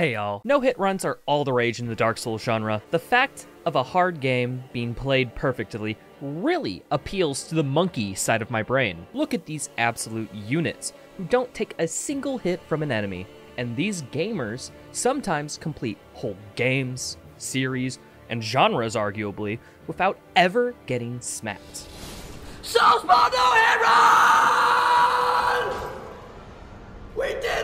Hey y'all. No hit runs are all the rage in the Dark Souls genre. The fact of a hard game being played perfectly really appeals to the monkey side of my brain. Look at these absolute units who don't take a single hit from an enemy. And these gamers sometimes complete whole games, series, and genres arguably without ever getting smacked. Souls no hit run! We did!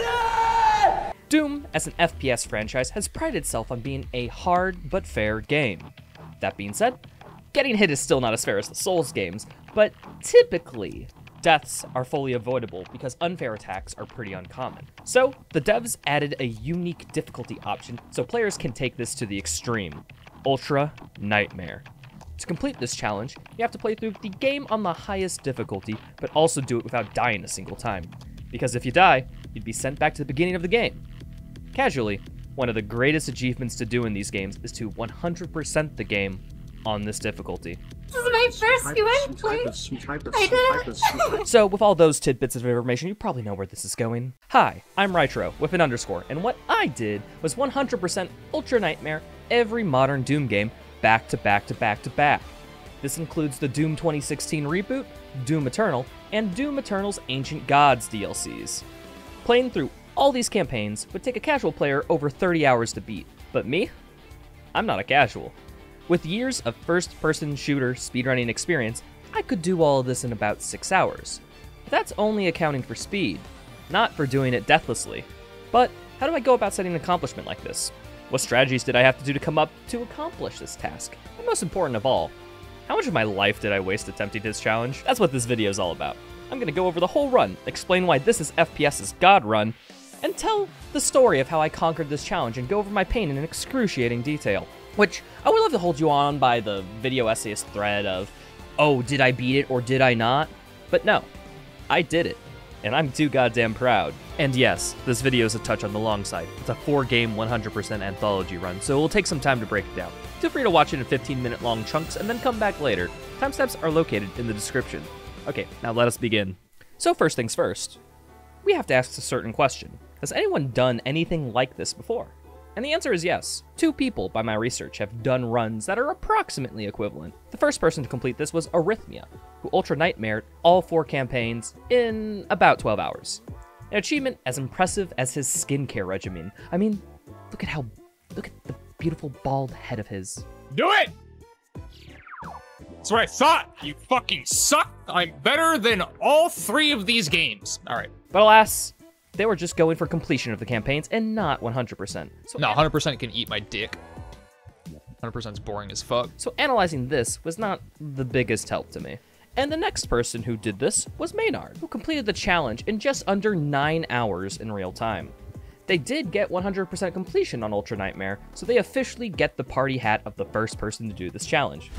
Doom, as an FPS franchise, has prided itself on being a hard but fair game. That being said, getting hit is still not as fair as the Souls games, but typically, deaths are fully avoidable because unfair attacks are pretty uncommon. So, the devs added a unique difficulty option so players can take this to the extreme Ultra Nightmare. To complete this challenge, you have to play through the game on the highest difficulty, but also do it without dying a single time. Because if you die, you'd be sent back to the beginning of the game. Casually, one of the greatest achievements to do in these games is to 100% the game on this difficulty. This is my first gameplay. I. So, with all those tidbits of information, you probably know where this is going. Hi, I'm Raitro with an underscore, and what I did was 100% Ultra Nightmare every modern Doom game back to back to back to back. This includes the Doom 2016 reboot, Doom Eternal, and Doom Eternal's Ancient Gods DLCs. Playing through all these campaigns would take a casual player over 30 hours to beat, but me? I'm not a casual. With years of first person shooter speedrunning experience, I could do all of this in about 6 hours. But that's only accounting for speed, not for doing it deathlessly. But how do I go about setting an accomplishment like this? What strategies did I have to do to come up to accomplish this task? And most important of all, how much of my life did I waste attempting this challenge? That's what this video is all about. I'm gonna go over the whole run, explain why this is FPS's God run, and tell the story of how I conquered this challenge and go over my pain in excruciating detail. Which, I would love to hold you on by the video essayist thread of, oh, did I beat it or did I not? But no, I did it, and I'm too goddamn proud. And yes, this video is a touch on the long side. It's a four game 100% anthology run, so it will take some time to break it down. Feel free to watch it in 15 minute long chunks and then come back later. Timestamps are located in the description. Okay, now let us begin. So, first things first, we have to ask a certain question Has anyone done anything like this before? And the answer is yes. Two people, by my research, have done runs that are approximately equivalent. The first person to complete this was Arrhythmia, who Ultra Nightmared all four campaigns in about 12 hours. An achievement as impressive as his skincare regimen. I mean, look at how, look at the beautiful bald head of his. Do it! That's what I thought. You fucking suck. I'm better than all three of these games. All right. But alas, they were just going for completion of the campaigns and not 100%. So, No, 100% can eat my dick. 100% is boring as fuck. so analyzing this was not the biggest help to me. And the next person who did this was Maynard, who completed the challenge in just under 9 hours in real time. They did get 100% completion on Ultra Nightmare, so they officially get the party hat of the first person to do this challenge.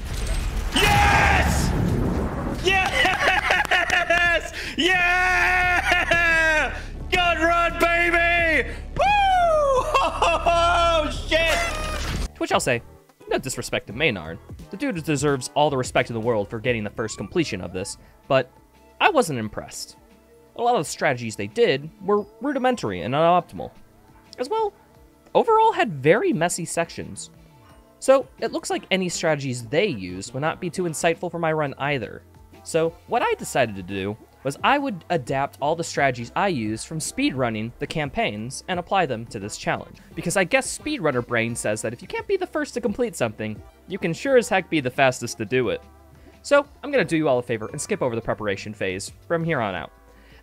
Yes! Yes! Yeah! Gun run, baby! Woo! Oh, shit! To which I'll say, no disrespect to Maynard. The dude deserves all the respect in the world for getting the first completion of this, but I wasn't impressed. A lot of the strategies they did were rudimentary and unoptimal. As well, overall had very messy sections. So, it looks like any strategies they used would not be too insightful for my run either. So, what I decided to do was I would adapt all the strategies I use from speedrunning the campaigns and apply them to this challenge. Because I guess speedrunner brain says that if you can't be the first to complete something, you can sure as heck be the fastest to do it. So, I'm gonna do you all a favor and skip over the preparation phase from here on out.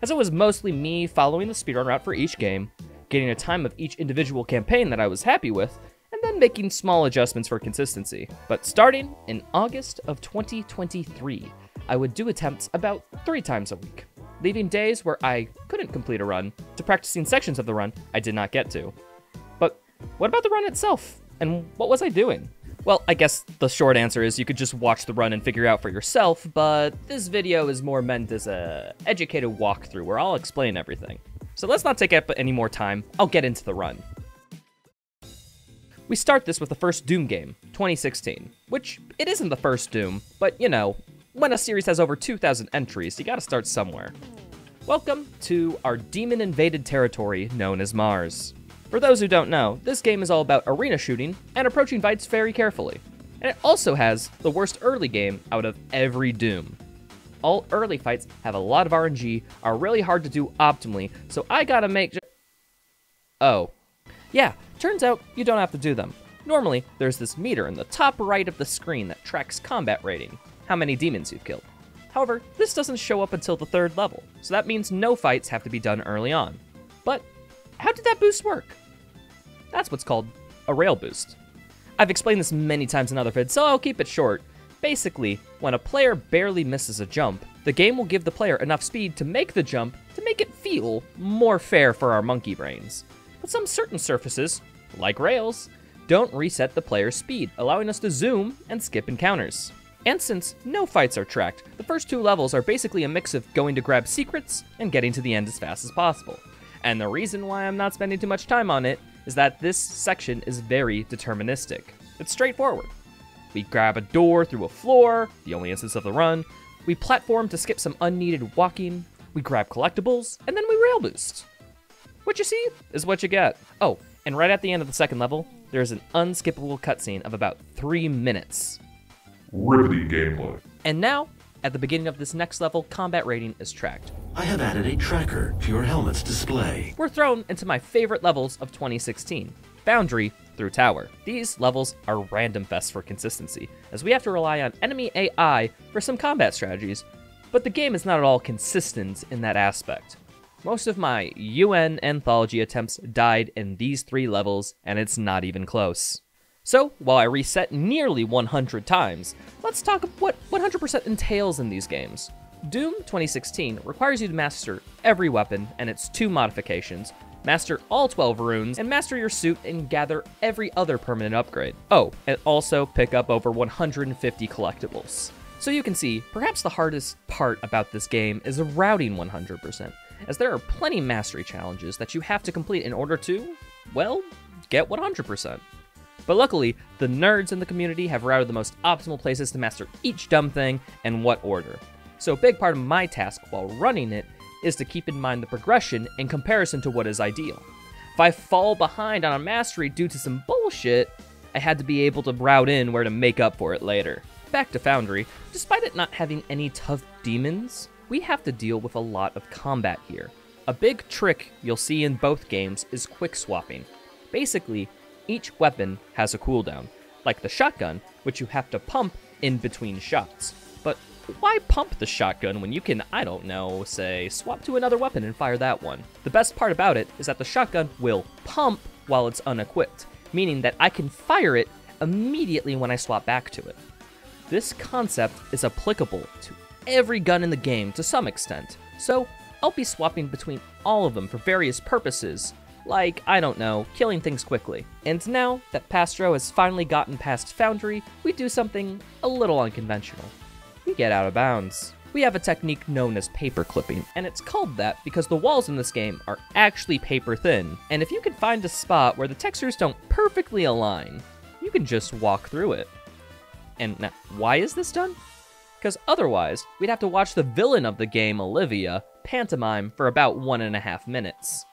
As it was mostly me following the speedrun route for each game, getting a time of each individual campaign that I was happy with, and then making small adjustments for consistency. But starting in August of 2023, I would do attempts about three times a week, leaving days where I couldn't complete a run to practicing sections of the run I did not get to. But what about the run itself? And what was I doing? Well, I guess the short answer is you could just watch the run and figure out for yourself, but this video is more meant as a educated walkthrough where I'll explain everything. So let's not take up any more time, I'll get into the run. We start this with the first Doom game, 2016, which it isn't the first Doom, but you know, when a series has over 2,000 entries, you gotta start somewhere. Welcome to our demon invaded territory known as Mars. For those who don't know, this game is all about arena shooting and approaching fights very carefully. And it also has the worst early game out of every Doom. All early fights have a lot of RNG, are really hard to do optimally, so I gotta make Oh. Yeah, turns out you don't have to do them. Normally, there's this meter in the top right of the screen that tracks combat rating, how many demons you've killed. However, this doesn't show up until the third level, so that means no fights have to be done early on. But how did that boost work? That's what's called a rail boost. I've explained this many times in other vids, so I'll keep it short. Basically, when a player barely misses a jump, the game will give the player enough speed to make the jump to make it feel more fair for our monkey brains. But some certain surfaces, like rails, don't reset the player's speed, allowing us to zoom and skip encounters. And since no fights are tracked, the first two levels are basically a mix of going to grab secrets and getting to the end as fast as possible. And the reason why I'm not spending too much time on it is that this section is very deterministic. It's straightforward. We grab a door through a floor, the only instance of the run, we platform to skip some unneeded walking, we grab collectibles, and then we rail boost. What you see is what you get. Oh, and right at the end of the second level, there is an unskippable cutscene of about three minutes. Riveting gameplay. And now, at the beginning of this next level, combat rating is tracked. I have added a tracker to your helmet's display. We're thrown into my favorite levels of 2016 Foundry through Tower. These levels are random fests for consistency, as we have to rely on enemy AI for some combat strategies, but the game is not at all consistent in that aspect. Most of my UN anthology attempts died in these three levels, and it's not even close. So, while I reset nearly 100 times, let's talk what 100% entails in these games. Doom 2016 requires you to master every weapon and its two modifications, master all 12 runes, and master your suit and gather every other permanent upgrade. Oh, and also pick up over 150 collectibles. So you can see, perhaps the hardest part about this game is routing 100%, as there are plenty mastery challenges that you have to complete in order to, well, get 100%. But luckily, the nerds in the community have routed the most optimal places to master each dumb thing and what order. So a big part of my task while running it is to keep in mind the progression in comparison to what is ideal. If I fall behind on a mastery due to some bullshit, I had to be able to route in where to make up for it later. Back to Foundry, despite it not having any tough demons, we have to deal with a lot of combat here. A big trick you'll see in both games is quick swapping. Basically, each weapon has a cooldown, like the shotgun, which you have to pump in between shots. But why pump the shotgun when you can, I don't know, say, swap to another weapon and fire that one? The best part about it is that the shotgun will pump while it's unequipped, meaning that I can fire it immediately when I swap back to it. This concept is applicable to every gun in the game to some extent, so I'll be swapping between all of them for various purposes, like, I don't know, killing things quickly. And now that Pastro has finally gotten past Foundry, we do something a little unconventional. We get out of bounds. We have a technique known as paper clipping, and it's called that because the walls in this game are actually paper thin, and if you can find a spot where the textures don't perfectly align, you can just walk through it. And now, why is this done? Because otherwise, we'd have to watch the villain of the game, Olivia, pantomime for about one and a half minutes.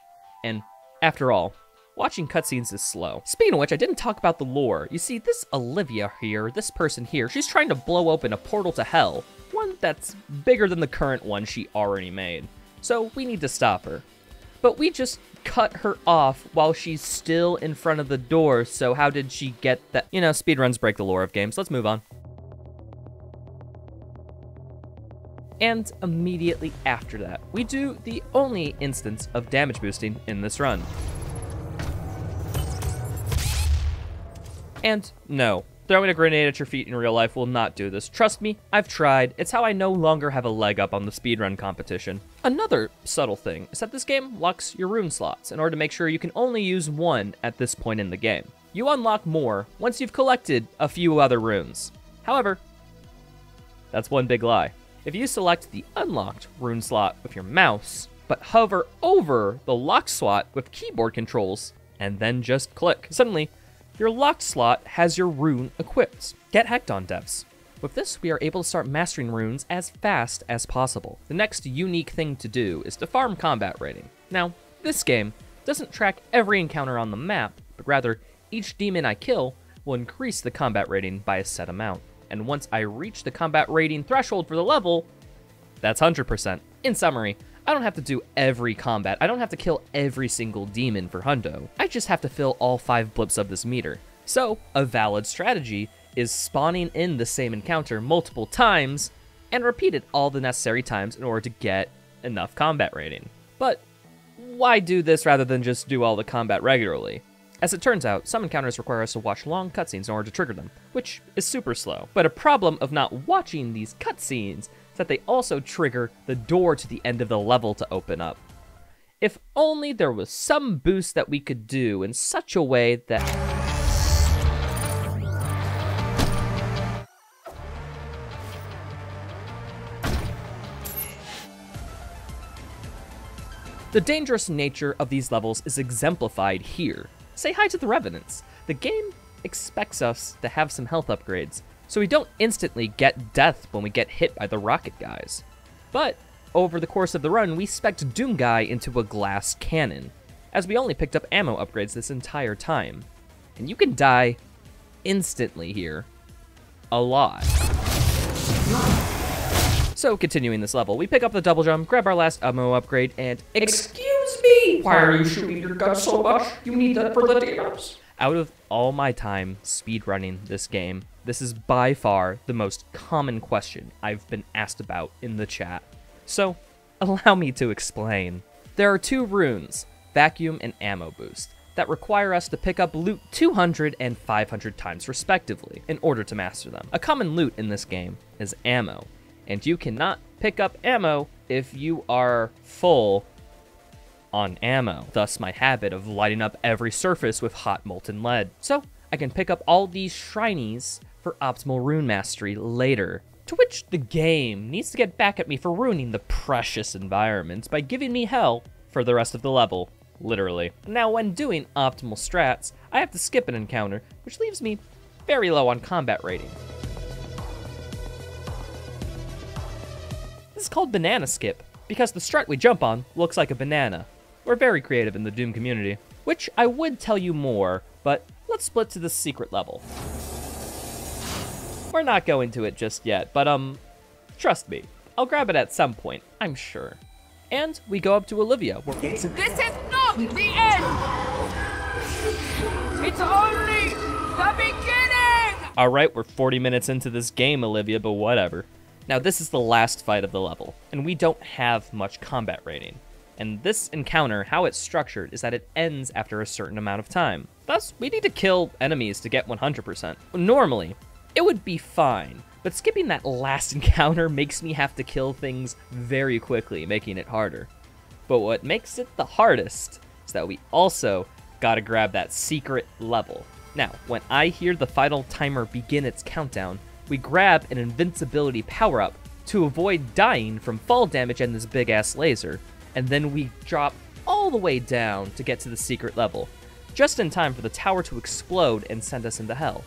And after all, watching cutscenes is slow. Speaking of which, I didn't talk about the lore. You see, this Olivia here, this person here, she's trying to blow open a portal to hell, one that's bigger than the current one she already made. So we need to stop her. But we just cut her off while she's still in front of the door, so how did she get that? You know, speedruns break the lore of games. Let's move on. And immediately after that, we do the only instance of damage boosting in this run. And no, throwing a grenade at your feet in real life will not do this. Trust me, I've tried. It's how I no longer have a leg up on the speedrun competition. Another subtle thing is that this game locks your rune slots in order to make sure you can only use one at this point in the game. You unlock more once you've collected a few other runes. However, that's one big lie. If you select the unlocked rune slot with your mouse, but hover over the locked slot with keyboard controls, and then just click, suddenly your locked slot has your rune equipped. Get hacked on devs. With this, we are able to start mastering runes as fast as possible. The next unique thing to do is to farm combat rating. Now, this game doesn't track every encounter on the map, but rather each demon I kill will increase the combat rating by a set amount. And once I reach the combat rating threshold for the level, that's 100%. In summary, I don't have to do every combat. I don't have to kill every single demon for Hundo. I just have to fill all five blips of this meter. So, a valid strategy is spawning in the same encounter multiple times and repeat it all the necessary times in order to get enough combat rating. But why do this rather than just do all the combat regularly? As it turns out, some encounters require us to watch long cutscenes in order to trigger them, which is super slow. But a problem of not watching these cutscenes is that they also trigger the door to the end of the level to open up. If only there was some boost that we could do in such a way that The dangerous nature of these levels is exemplified here. Say hi to the Revenants. The game expects us to have some health upgrades, so we don't instantly get death when we get hit by the rocket guys. But over the course of the run, we spec Doom Guy into a glass cannon, as we only picked up ammo upgrades this entire time. And you can die instantly here. A lot. So, continuing this level, we pick up the double jump, grab our last ammo upgrade, and Excuse me! Why are you shooting your gun so much? You need that for the dams. out of all my time speedrunning this game, this is by far the most common question I've been asked about in the chat. So, allow me to explain. There are two runes, Vacuum and Ammo Boost, that require us to pick up loot 200 and 500 times respectively in order to master them. A common loot in this game is ammo, and you cannot pick up ammo if you are full on ammo, thus my habit of lighting up every surface with hot molten lead. So I can pick up all these shinies for optimal rune mastery later. To which the game needs to get back at me for ruining the precious environments by giving me hell for the rest of the level, literally. Now when doing optimal strats, I have to skip an encounter, which leaves me very low on combat rating. This is called Banana Skip, because the strat we jump on looks like a banana. We're very creative in the Doom community, which I would tell you more, but let's split to the secret level. We're not going to it just yet, but um, trust me, I'll grab it at some point, I'm sure. And we go up to Olivia, where This is not the end! It's only the beginning! Alright, we're 40 minutes into this game, Olivia, but whatever. Now, this is the last fight of the level, and we don't have much combat rating. And this encounter, how it's structured, is that it ends after a certain amount of time. Thus, we need to kill enemies to get 100%. Normally, it would be fine, but skipping that last encounter makes me have to kill things very quickly, making it harder. But what makes it the hardest is that we also gotta grab that secret level. Now, when I hear the final timer begin its countdown, we grab an invincibility power up to avoid dying from fall damage and this big ass laser, and then we drop all the way down to get to the secret level, just in time for the tower to explode and send us into hell.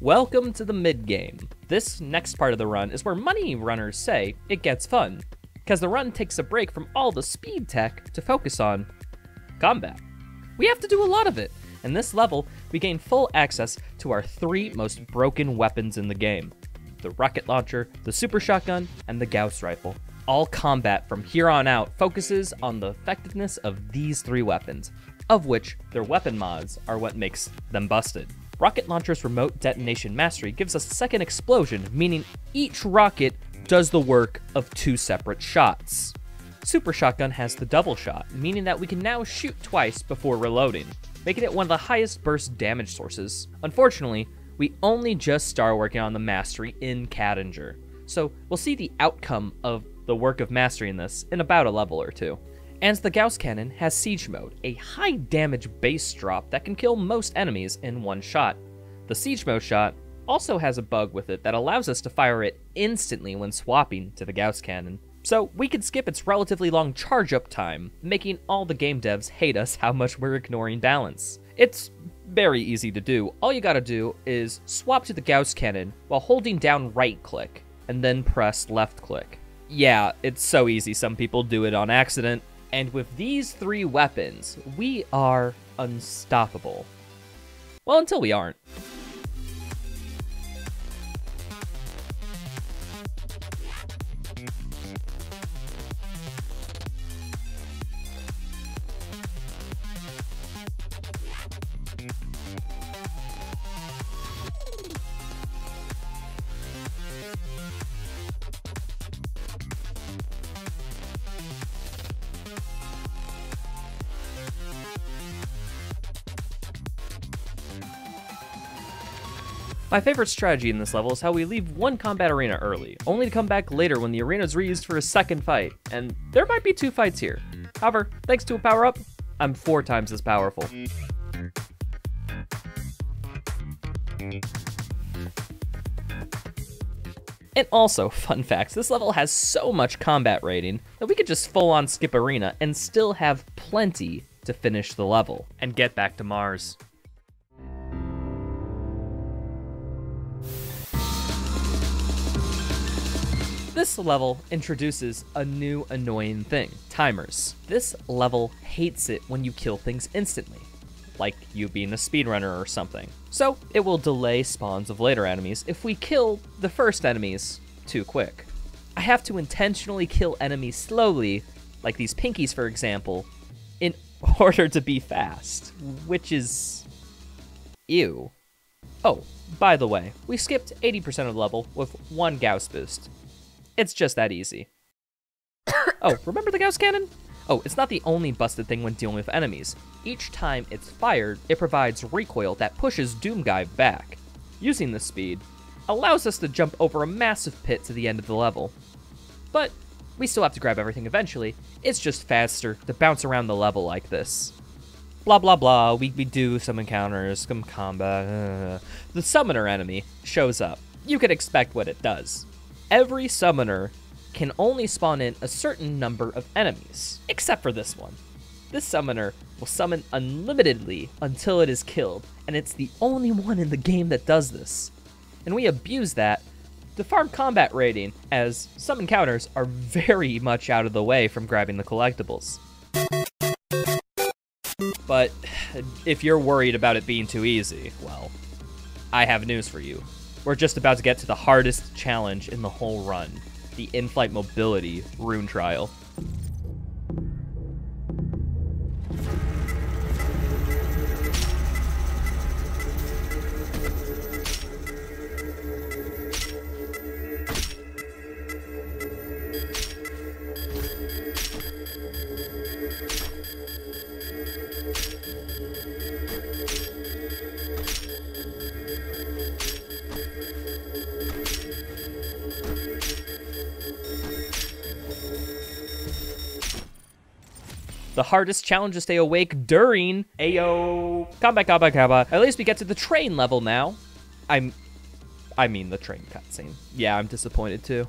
Welcome to the mid game. This next part of the run is where money runners say it gets fun, because the run takes a break from all the speed tech to focus on combat. We have to do a lot of it. In this level, we gain full access to our three most broken weapons in the game the rocket launcher, the super shotgun, and the Gauss rifle. All combat from here on out focuses on the effectiveness of these three weapons, of which their weapon mods are what makes them busted. Rocket Launcher's remote detonation mastery gives us a second explosion, meaning each rocket does the work of two separate shots. Super Shotgun has the double shot, meaning that we can now shoot twice before reloading, making it one of the highest burst damage sources. Unfortunately, we only just started working on the mastery in Kadingir, so we'll see the outcome of the work of mastering this in about a level or two. And the Gauss Cannon has Siege Mode, a high damage base drop that can kill most enemies in one shot. The Siege Mode shot also has a bug with it that allows us to fire it instantly when swapping to the Gauss Cannon. So we could skip its relatively long charge up time, making all the game devs hate us how much we're ignoring balance. It's very easy to do. All you gotta do is swap to the Gauss Cannon while holding down right click, and then press left click. Yeah, it's so easy, some people do it on accident. And with these three weapons, we are unstoppable. Well, until we aren't. My favorite strategy in this level is how we leave one combat arena early, only to come back later when the arena is reused for a second fight, and there might be two fights here. However, thanks to a power-up, I'm four times as powerful. And also, fun facts, this level has so much combat rating that we could just full on skip arena and still have plenty to finish the level and get back to Mars. This level introduces a new annoying thing, timers. This level hates it when you kill things instantly, like you being a speedrunner or something. So it will delay spawns of later enemies if we kill the first enemies too quick. I have to intentionally kill enemies slowly, like these pinkies for example, in order to be fast, which is... ew. Oh, by the way, we skipped 80% of the level with one Gauss boost. It's just that easy. oh, remember the Gauss Cannon? Oh, it's not the only busted thing when dealing with enemies. Each time it's fired, it provides recoil that pushes Doom Guy back. Using this speed allows us to jump over a massive pit to the end of the level. But we still have to grab everything eventually, it's just faster to bounce around the level like this. Blah blah blah, we, we do some encounters, some combat. Uh, the summoner enemy shows up. You can expect what it does every summoner can only spawn in a certain number of enemies, except for this one. This summoner will summon unlimitedly until it is killed, and it's the only one in the game that does this. And we abuse that to farm combat rating, as some encounters are very much out of the way from grabbing the collectibles. But if you're worried about it being too easy, well, I have news for you. We're just about to get to the hardest challenge in the whole run, the in-flight mobility rune trial. The hardest challenge to stay awake during Ayo combat combat combat. At least we get to the train level now. I'm I mean the train cutscene. Yeah, I'm disappointed too.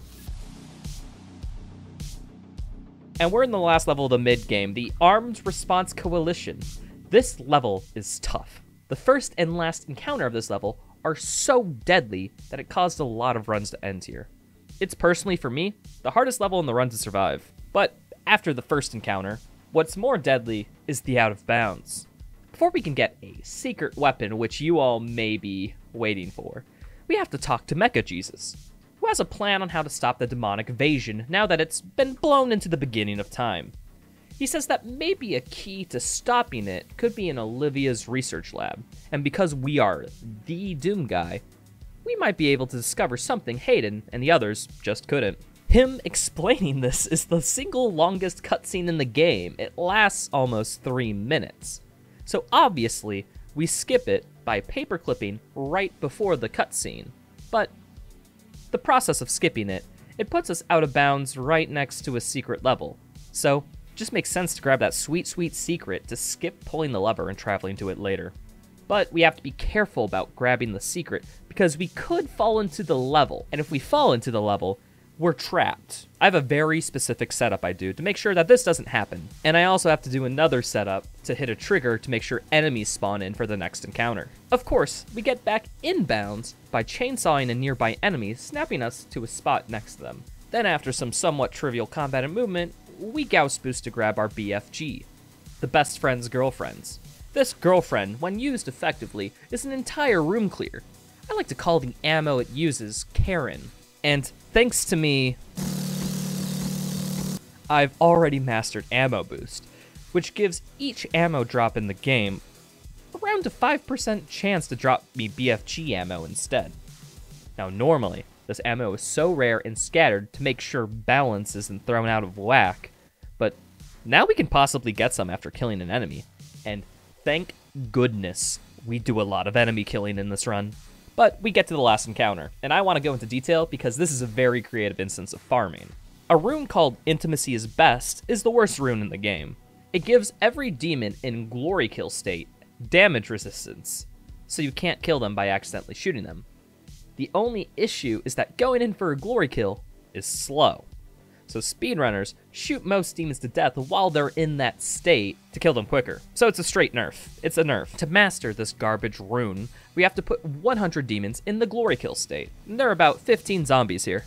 And we're in the last level of the mid game, the Armed Response Coalition. This level is tough. The first and last encounter of this level are so deadly that it caused a lot of runs to end here. It's personally, for me, the hardest level in the run to survive. But after the first encounter, What's more deadly is the out of bounds. Before we can get a secret weapon, which you all may be waiting for, we have to talk to Mecha Jesus, who has a plan on how to stop the demonic invasion now that it's been blown into the beginning of time. He says that maybe a key to stopping it could be in Olivia's research lab, and because we are the Doom Guy, we might be able to discover something Hayden and the others just couldn't. Him explaining this is the single longest cutscene in the game. It lasts almost three minutes. So obviously, we skip it by paperclipping right before the cutscene. But the process of skipping it, it puts us out of bounds right next to a secret level. So just makes sense to grab that sweet, sweet secret to skip pulling the lever and traveling to it later. But we have to be careful about grabbing the secret because we could fall into the level, and if we fall into the level, we're trapped. I have a very specific setup I do to make sure that this doesn't happen. And I also have to do another setup to hit a trigger to make sure enemies spawn in for the next encounter. Of course, we get back inbounds by chainsawing a nearby enemy, snapping us to a spot next to them. Then after some somewhat trivial combat and movement, we Gauss boost to grab our BFG, the best friend's girlfriends. This girlfriend, when used effectively, is an entire room clear. I like to call the ammo it uses Karen. And thanks to me, I've already mastered Ammo Boost, which gives each ammo drop in the game around a 5% chance to drop me BFG ammo instead. Now, normally, this ammo is so rare and scattered to make sure balance isn't thrown out of whack, but now we can possibly get some after killing an enemy, and thank goodness we do a lot of enemy killing in this run. But we get to the last encounter, and I want to go into detail because this is a very creative instance of farming. A rune called Intimacy is Best is the worst rune in the game. It gives every demon in Glory Kill state damage resistance, so you can't kill them by accidentally shooting them. The only issue is that going in for a Glory Kill is slow. So speedrunners shoot most demons to death while they're in that state to kill them quicker. So it's a straight nerf. It's a nerf. To master this garbage rune, we have to put 100 demons in the glory kill state. And there are about 15 zombies here.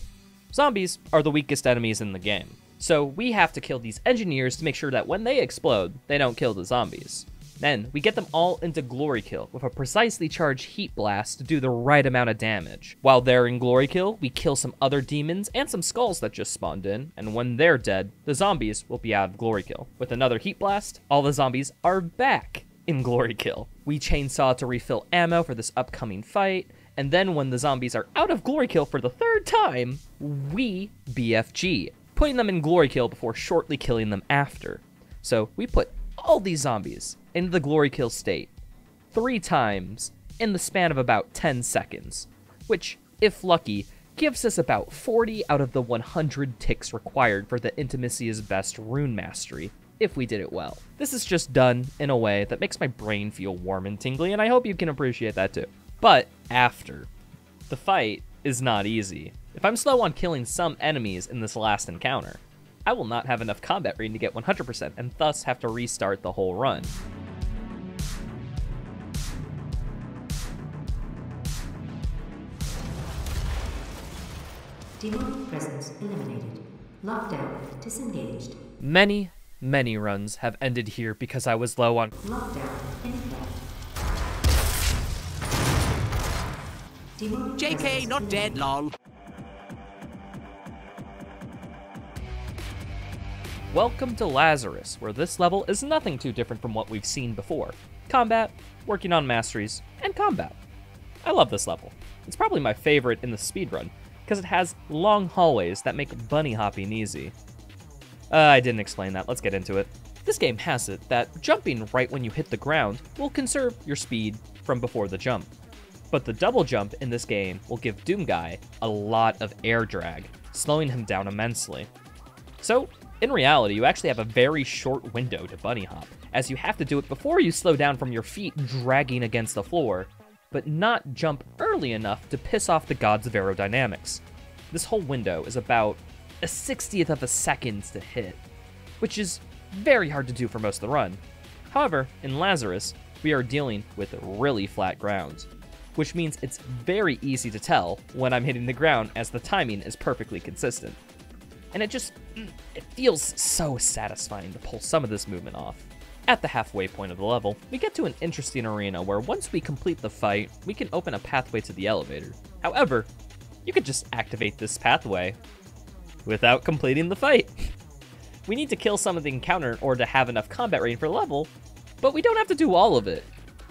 Zombies are the weakest enemies in the game. So we have to kill these engineers to make sure that when they explode, they don't kill the zombies. Then, we get them all into Glory Kill with a precisely charged Heat Blast to do the right amount of damage. While they're in Glory Kill, we kill some other demons and some skulls that just spawned in, and when they're dead, the zombies will be out of Glory Kill. With another Heat Blast, all the zombies are back in Glory Kill. We chainsaw to refill ammo for this upcoming fight, and then when the zombies are out of Glory Kill for the third time, we BFG, putting them in Glory Kill before shortly killing them after. So we put all these zombies into the glory kill state three times in the span of about 10 seconds, which, if lucky, gives us about 40 out of the 100 ticks required for the Intimacy is Best rune mastery, if we did it well. This is just done in a way that makes my brain feel warm and tingly, and I hope you can appreciate that too. But after, the fight is not easy. If I'm slow on killing some enemies in this last encounter, I will not have enough combat rating to get 100% and thus have to restart the whole run. Demonic presence eliminated. Lockdown disengaged. Many, many runs have ended here because I was low on. Lockdown in effect. JK, not dead, lol. Welcome to Lazarus, where this level is nothing too different from what we've seen before combat, working on masteries, and combat. I love this level. It's probably my favorite in the speedrun, because it has long hallways that make bunny hopping easy. Uh, I didn't explain that, let's get into it. This game has it that jumping right when you hit the ground will conserve your speed from before the jump. But the double jump in this game will give Doomguy a lot of air drag, slowing him down immensely. So, in reality, you actually have a very short window to bunny hop, as you have to do it before you slow down from your feet dragging against the floor, but not jump early enough to piss off the gods of aerodynamics. This whole window is about a 60th of a second to hit, which is very hard to do for most of the run. However, in Lazarus, we are dealing with really flat ground, which means it's very easy to tell when I'm hitting the ground as the timing is perfectly consistent. And it just, mm, it feels so satisfying to pull some of this movement off. At the halfway point of the level, we get to an interesting arena where once we complete the fight, we can open a pathway to the elevator. However, you could just activate this pathway without completing the fight. We need to kill some of the encounter in order to have enough combat rating for level, but we don't have to do all of it.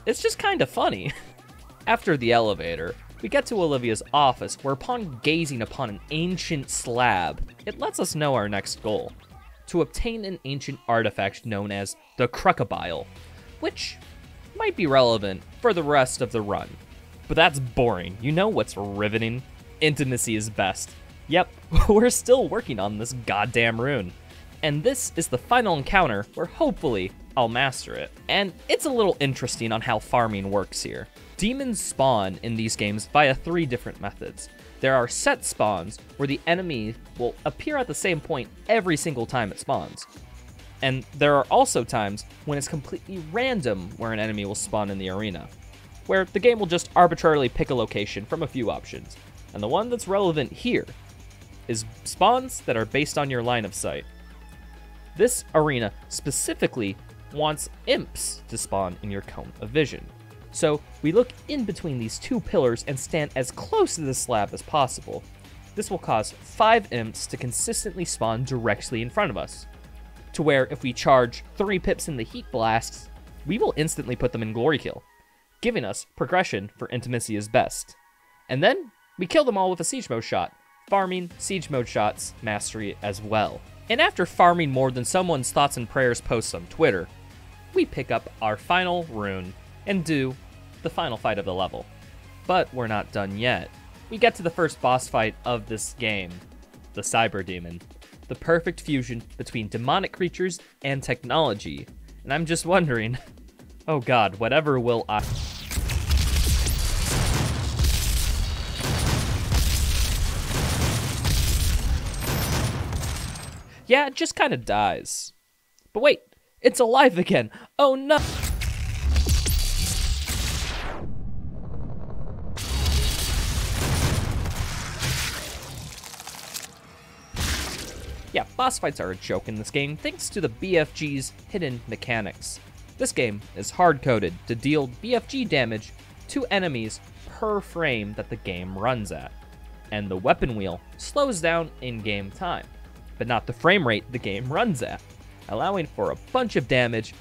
It's just kind of funny. After the elevator, we get to Olivia's office, where upon gazing upon an ancient slab, it lets us know our next goal to obtain an ancient artifact known as the Crucible, which might be relevant for the rest of the run. But that's boring. You know what's riveting? Intimacy is best. Yep, we're still working on this goddamn rune. And this is the final encounter where hopefully I'll master it. And it's a little interesting on how farming works here. Demons spawn in these games via three different methods. There are set spawns, where the enemy will appear at the same point every single time it spawns. And there are also times when it's completely random where an enemy will spawn in the arena, where the game will just arbitrarily pick a location from a few options. And the one that's relevant here is spawns that are based on your line of sight. This arena specifically wants imps to spawn in your cone of vision. So we look in between these two pillars and stand as close to the slab as possible. This will cause five imps to consistently spawn directly in front of us, to where if we charge three pips in the heat blasts, we will instantly put them in glory kill, giving us progression for intimacy is best. And then we kill them all with a siege mode shot, farming siege mode shots mastery as well. And after farming more than someone's thoughts and prayers posts on Twitter, we pick up our final rune and do the final fight of the level. But we're not done yet. We get to the first boss fight of this game, the Cyber Demon, the perfect fusion between demonic creatures and technology. And I'm just wondering, oh god, whatever will I. Yeah, it just kind of dies. But wait, it's alive again. Oh no. Yeah, boss fights are a joke in this game thanks to the BFG's hidden mechanics. This game is hard-coded to deal BFG damage to enemies per frame that the game runs at, and the weapon wheel slows down in-game time, but not the frame rate the game runs at, allowing for a bunch of damage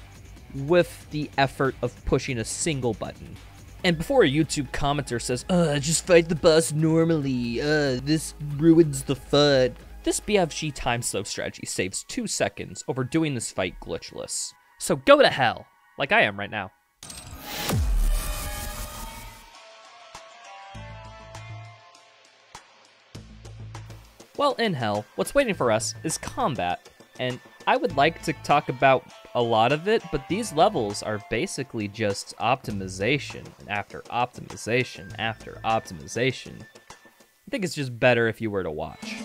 with the effort of pushing a single button. And before a YouTube commenter says, uh, just fight the boss normally, uh, this ruins the fun, this BFG time slow strategy saves 2 seconds over doing this fight glitchless. So go to hell, like I am right now. Well, in hell, what's waiting for us is combat, and I would like to talk about a lot of it, but these levels are basically just optimization and after optimization after optimization. I think it's just better if you were to watch.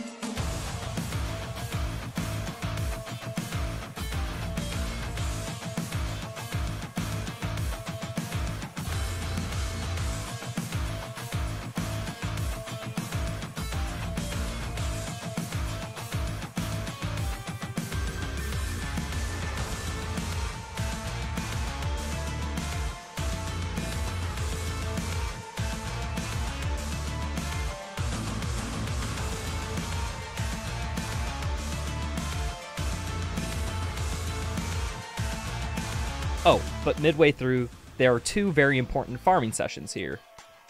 Midway through, there are two very important farming sessions here.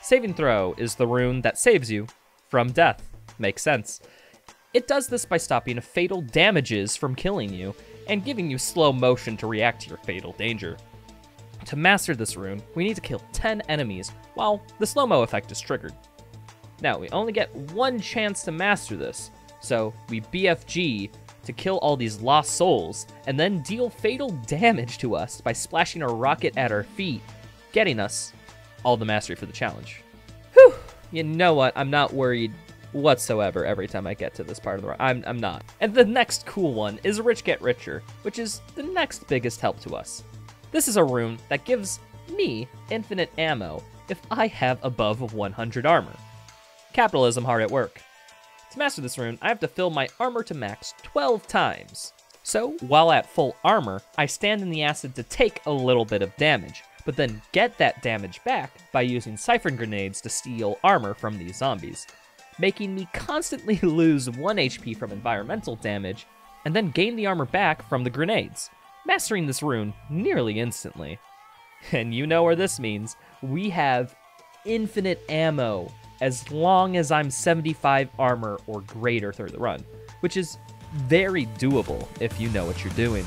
Saving Throw is the rune that saves you from death. Makes sense. It does this by stopping fatal damages from killing you and giving you slow motion to react to your fatal danger. To master this rune, we need to kill 10 enemies while the slow-mo effect is triggered. Now, we only get one chance to master this, so we BFG to kill all these lost souls, and then deal fatal damage to us by splashing a rocket at our feet, getting us all the mastery for the challenge. Whew! You know what? I'm not worried whatsoever every time I get to this part of the run. I'm, I'm not. And the next cool one is Rich Get Richer, which is the next biggest help to us. This is a rune that gives me infinite ammo if I have above 100 armor. Capitalism hard at work. To master this rune, I have to fill my armor to max 12 times. So, while at full armor, I stand in the acid to take a little bit of damage, but then get that damage back by using siphon grenades to steal armor from these zombies, making me constantly lose 1 HP from environmental damage, and then gain the armor back from the grenades, mastering this rune nearly instantly. And you know where this means. We have infinite ammo as long as I'm 75 armor or greater through the run, which is very doable if you know what you're doing.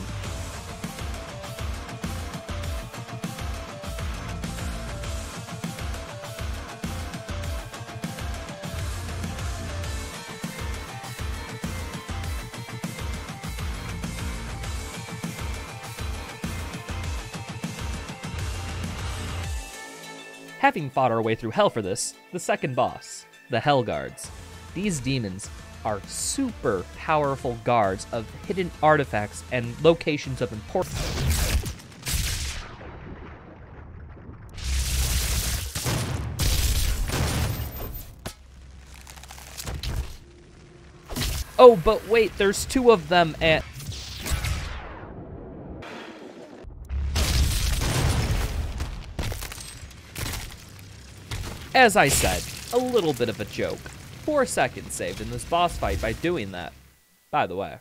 Having fought our way through hell for this, the second boss, the Hell Guards. These demons are super powerful guards of hidden artifacts and locations of importance. Oh, but wait, there's two of them and... As I said, a little bit of a joke. Four seconds saved in this boss fight by doing that, by the way.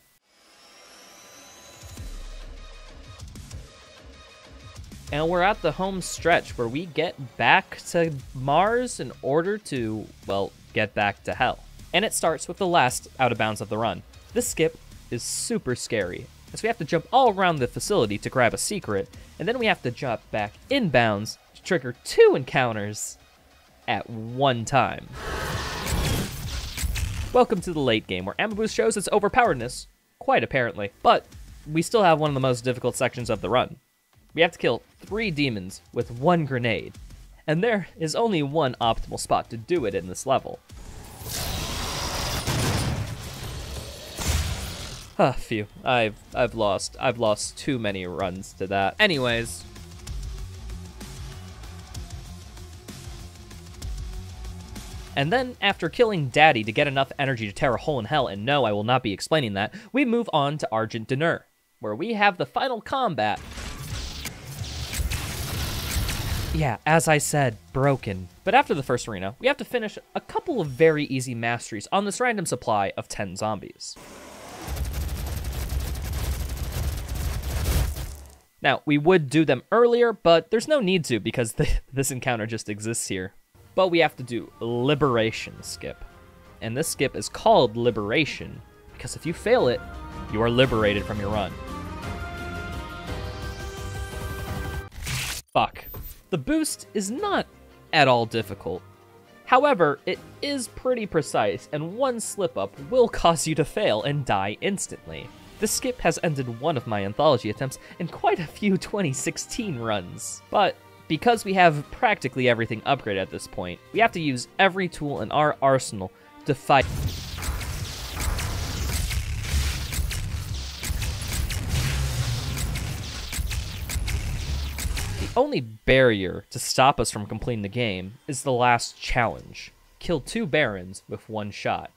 And we're at the home stretch where we get back to Mars in order to, well, get back to Hell. And it starts with the last out of bounds of the run. This skip is super scary, as we have to jump all around the facility to grab a secret, and then we have to jump back inbounds to trigger two encounters at one time. Welcome to the late game, where Ammo Boost shows its overpoweredness, quite apparently. But we still have one of the most difficult sections of the run. We have to kill three demons with one grenade, and there is only one optimal spot to do it in this level. Ah, phew. I've I've lost I've lost too many runs to that. Anyways. And then, after killing Daddy to get enough energy to tear a hole in hell, and no, I will not be explaining that, we move on to Argent D'Nur, where we have the final combat. Yeah, as I said, broken. But after the first arena, we have to finish a couple of very easy masteries on this random supply of 10 zombies. Now, we would do them earlier, but there's no need to because this encounter just exists here. But we have to do Liberation Skip. And this skip is called Liberation because if you fail it, you are liberated from your run. Fuck. The boost is not at all difficult. However, it is pretty precise, and one slip up will cause you to fail and die instantly. This skip has ended one of my anthology attempts in quite a few 2016 runs. But because we have practically everything upgraded at this point, we have to use every tool in our arsenal to fight. The only barrier to stop us from completing the game is the last challenge. Kill two barons with one shot.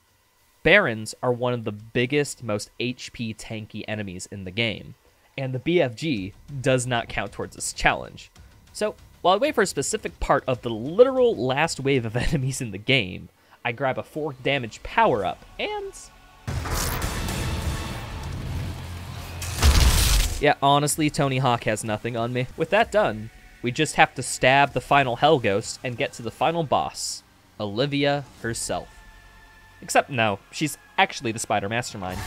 Barons are one of the biggest, most HP tanky enemies in the game, and the BFG does not count towards this challenge. So, while I wait for a specific part of the literal last wave of enemies in the game, I grab a 4 damage power up, and... Yeah, honestly, Tony Hawk has nothing on me. With that done, we just have to stab the final Hell Ghost and get to the final boss, Olivia herself. Except no, she's actually the spider mastermind.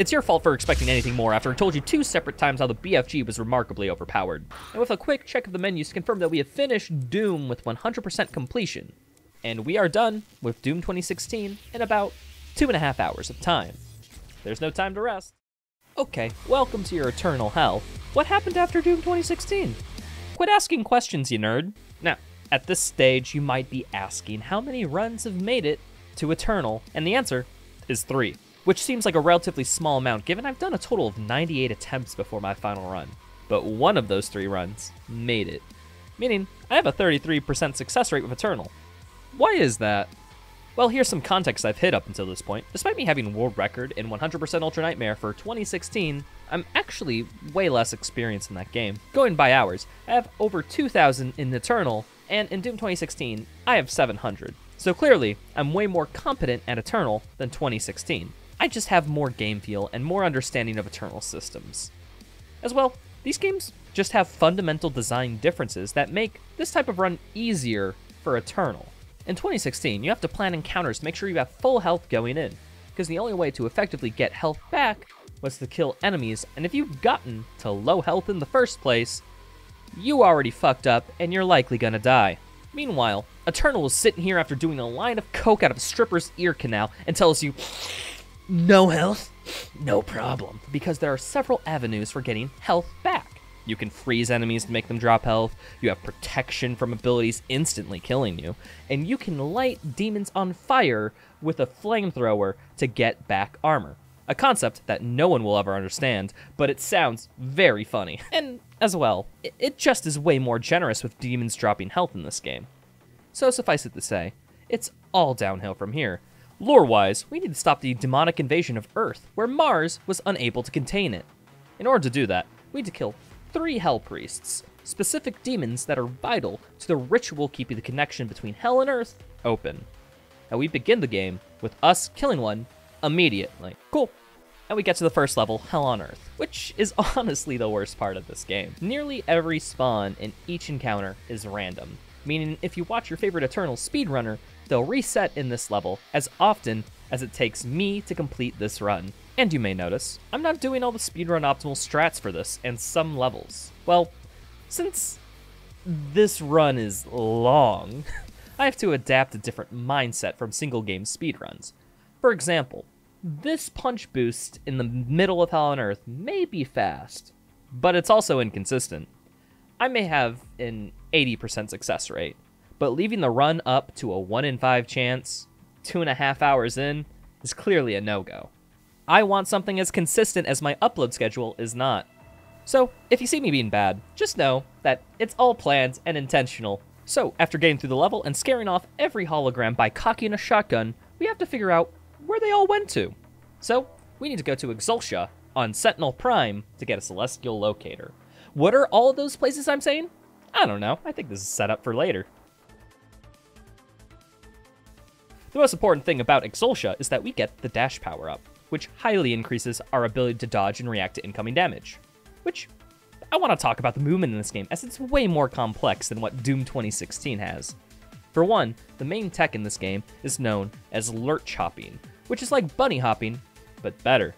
It's your fault for expecting anything more after I told you two separate times how the BFG was remarkably overpowered. And with a quick check of the menus to confirm that we have finished Doom with 100% completion. And we are done with Doom 2016 in about two and a half hours of time. There's no time to rest. Okay, welcome to your eternal hell. What happened after Doom 2016? Quit asking questions, you nerd. Now, at this stage, you might be asking how many runs have made it to Eternal, and the answer is three, which seems like a relatively small amount given I've done a total of 98 attempts before my final run. But one of those three runs made it, meaning I have a 33% success rate with Eternal. Why is that? Well, here's some context I've hit up until this point. Despite me having world record in 100% Ultra Nightmare for 2016, I'm actually way less experienced in that game. Going by hours, I have over 2,000 in Eternal, and in Doom 2016, I have 700. So clearly, I'm way more competent at Eternal than 2016. I just have more game feel and more understanding of Eternal systems. As well, these games just have fundamental design differences that make this type of run easier for Eternal. In 2016, you have to plan encounters to make sure you have full health going in, because the only way to effectively get health back was to kill enemies, and if you've gotten to low health in the first place, you already fucked up and you're likely gonna die. Meanwhile, Eternal is sitting here after doing a line of coke out of a stripper's ear canal and tells you, no health, No problem, because there are several avenues for getting health back. You can freeze enemies to make them drop health, you have protection from abilities instantly killing you, and you can light demons on fire with a flamethrower to get back armor. A concept that no one will ever understand, but it sounds very funny. And as well, it, just is way more generous with demons dropping health in this game. So suffice it to say, it's all downhill from here. Lore wise, we need to stop the demonic invasion of Earth, where Mars was unable to contain it. In order to do that, we need to kill three Hell Priests, specific demons that are vital to the ritual keeping the connection between Hell and Earth open. And we begin the game with us killing one immediately. Cool. And we get to the first level, Hell on Earth, which is honestly the worst part of this game. Nearly every spawn in each encounter is random, meaning if you watch your favorite Eternal speedrunner, they'll reset in this level as often as it takes me to complete this run. And you may notice, I'm not doing all the speedrun optimal strats for this and some levels. Well, since this run is long, I have to adapt a different mindset from single game speedruns. For example, this punch boost in the middle of Hell on Earth may be fast, but it's also inconsistent. I may have an 80% success rate, but leaving the run up to a 1 in 5 chance, two and a half hours in, is clearly a no go. I want something as consistent as my upload schedule is not. So, if you see me being bad, just know that it's all planned and intentional. So, after getting through the level and scaring off every hologram by cocking a shotgun, we have to figure out where they all went to. So, we need to go to Exultia on Sentinel Prime to get a Celestial Locator. What are all of those places I'm saying? I don't know. I think this is set up for later. The most important thing about Exultia is that we get the dash power up, which highly increases our ability to dodge and react to incoming damage. Which, I want to talk about the movement in this game, as it's way more complex than what Doom 2016 has. For one, the main tech in this game is known as lurch hopping, which is like bunny hopping, but better.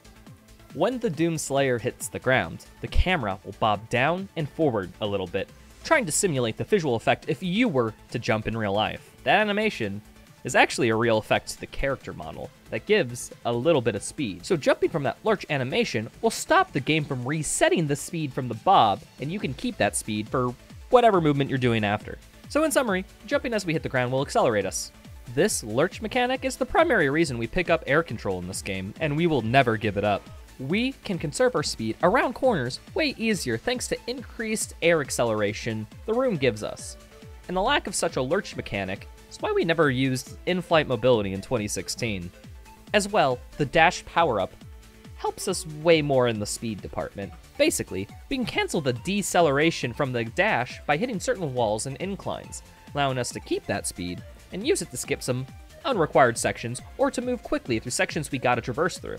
When the Doom Slayer hits the ground, the camera will bob down and forward a little bit, trying to simulate the visual effect if you were to jump in real life. That animation is actually a real effect to the character model that gives a little bit of speed. So jumping from that lurch animation will stop the game from resetting the speed from the bob, and you can keep that speed for whatever movement you're doing after. So in summary, jumping as we hit the ground will accelerate us. This lurch mechanic is the primary reason we pick up air control in this game, and we will never give it up. We can conserve our speed around corners way easier thanks to increased air acceleration the room gives us. And the lack of such a lurch mechanic is why we never used in-flight mobility in 2016. As well, the dash power-up helps us way more in the speed department. Basically, we can cancel the deceleration from the dash by hitting certain walls and inclines, allowing us to keep that speed and use it to skip some unrequired sections or to move quickly through sections we gotta traverse through.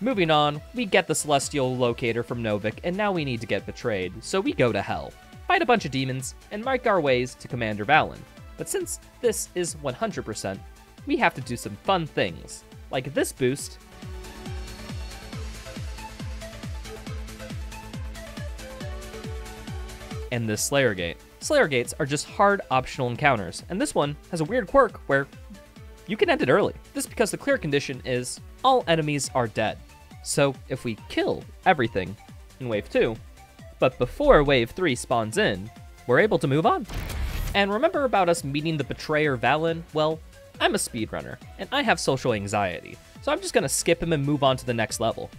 Moving on, we get the Celestial Locator from Novik, and now we need to get betrayed, so we go to Hell, fight a bunch of demons, and make our ways to Commander Valen. But since this is 100%, we have to do some fun things, like this boost, and this Slayer Gate. Slayer Gates are just hard optional encounters, and this one has a weird quirk where you can end it early. This because the clear condition is all enemies are dead. So if we kill everything in Wave 2, but before Wave 3 spawns in, we're able to move on. And remember about us meeting the Betrayer Valen? Well, I'm a speedrunner, and I have social anxiety, so I'm just gonna skip him and move on to the next level.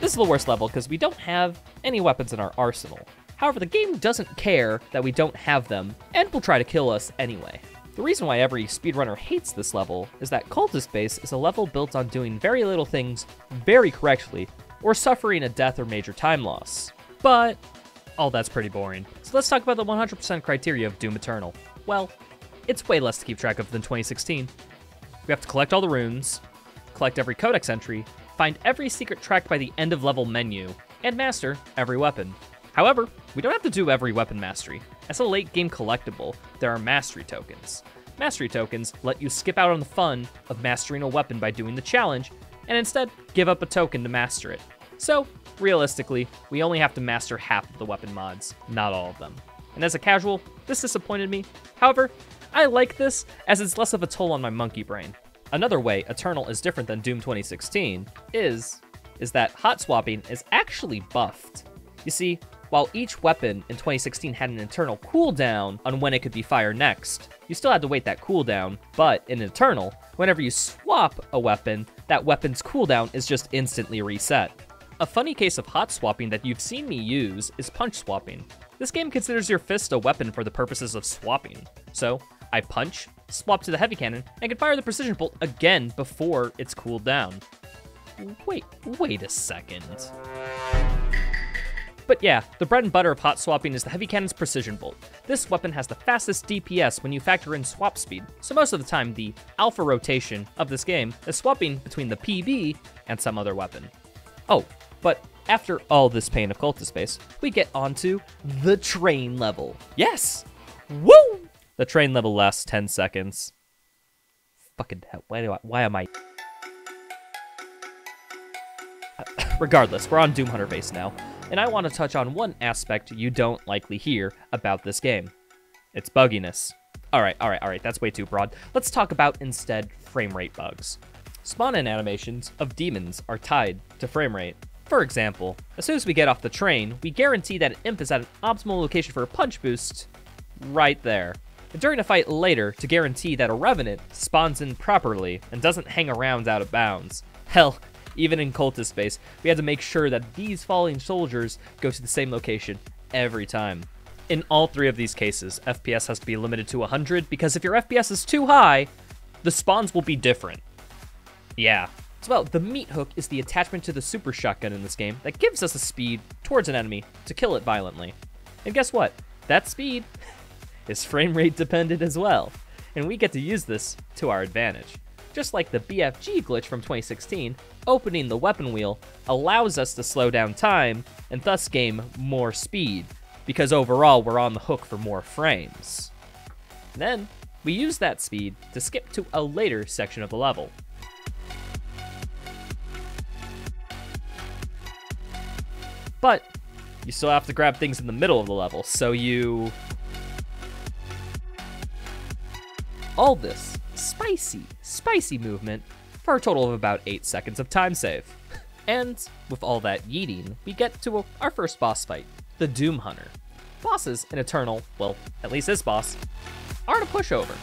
This is the worst level because we don't have any weapons in our arsenal. However, the game doesn't care that we don't have them, and will try to kill us anyway. The reason why every speedrunner hates this level is that Cultist Base is a level built on doing very little things very correctly, or suffering a death or major time loss. But all that's pretty boring. So let's talk about the 100% criteria of Doom Eternal. Well, it's way less to keep track of than 2016. We have to collect all the runes, collect every codex entry, find every secret track by the end of level menu, and master every weapon. However, we don't have to do every weapon mastery. As a late game collectible, there are mastery tokens. Mastery tokens let you skip out on the fun of mastering a weapon by doing the challenge, and instead give up a token to master it. So, realistically, we only have to master half of the weapon mods, not all of them. And as a casual, this disappointed me. However, I like this as it's less of a toll on my monkey brain. Another way Eternal is different than Doom 2016 is is that hot swapping is actually buffed. You see, while each weapon in 2016 had an internal cooldown on when it could be fired next, you still had to wait that cooldown, but in Eternal, whenever you swap a weapon, that weapon's cooldown is just instantly reset. A funny case of hot swapping that you've seen me use is punch swapping. This game considers your fist a weapon for the purposes of swapping. So, I punch, swap to the heavy cannon, and can fire the precision bolt again before it's cooled down. Wait, wait a second. But yeah, the bread and butter of hot swapping is the heavy cannon's precision bolt. This weapon has the fastest DPS when you factor in swap speed, so most of the time the alpha rotation of this game is swapping between the PB and some other weapon. Oh, but after all this pain of Cultist Base, we get onto the train level. Yes! Woo! The train level lasts 10 seconds. Fucking hell, why, do I, why am I... Regardless, we're on Doom Hunter base now, and I want to touch on one aspect you don't likely hear about this game. Its bugginess. Alright, alright, alright, that's way too broad. Let's talk about instead frame rate bugs. Spawn-in animations of demons are tied to frame rate. For example, as soon as we get off the train, we guarantee that an imp is at an optimal location for a punch boost right there. And during a fight later, to guarantee that a revenant spawns in properly and doesn't hang around out of bounds. Hell, even in Cultist Base, we had to make sure that these falling soldiers go to the same location every time. In all three of these cases, FPS has to be limited to 100 because if your FPS is too high, the spawns will be different. Yeah. As well, the meat hook is the attachment to the super shotgun in this game that gives us a speed towards an enemy to kill it violently. And guess what? That speed is frame rate dependent as well, and we get to use this to our advantage. Just like the BFG glitch from 2016, opening the weapon wheel allows us to slow down time and thus gain more speed, because overall we're on the hook for more frames. Then, we use that speed to skip to a later section of the level. You still have to grab things in the middle of the level, so you... All this spicy, spicy movement for a total of about 8 seconds of time save. And with all that yeeting, we get to our first boss fight, the Doom Hunter. Bosses in Eternal, well, at least this boss, aren't a pushover.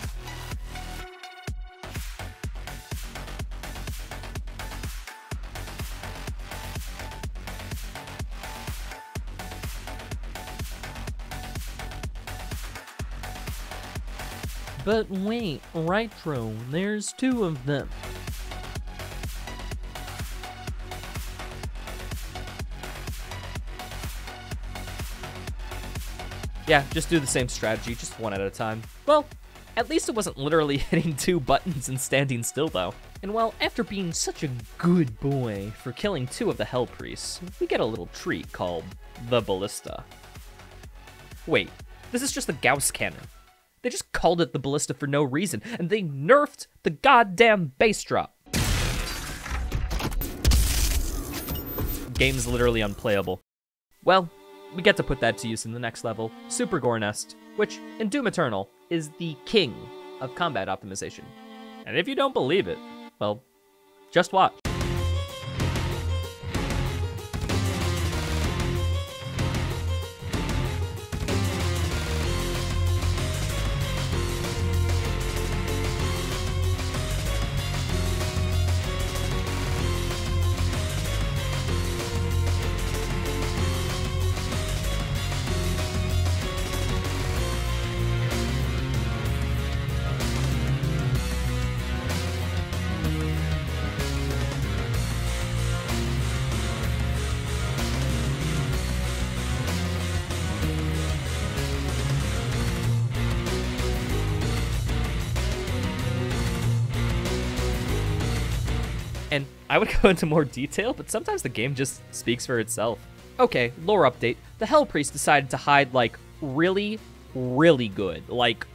But wait, Raitro, there's two of them. Yeah, just do the same strategy, just one at a time. Well, at least it wasn't literally hitting two buttons and standing still, though. And well, after being such a good boy for killing two of the Hell Priests, we get a little treat called the Ballista. Wait, this is just a Gauss cannon. They just called it the Ballista for no reason, and they nerfed the goddamn bass drop. Game's literally unplayable. Well, we get to put that to use in the next level, Super Gore Nest, which, in Doom Eternal, is the king of combat optimization. And if you don't believe it, well, just watch. I would go into more detail, but sometimes the game just speaks for itself. Okay, lore update. The Hell Priest decided to hide, like, really, really good. Like,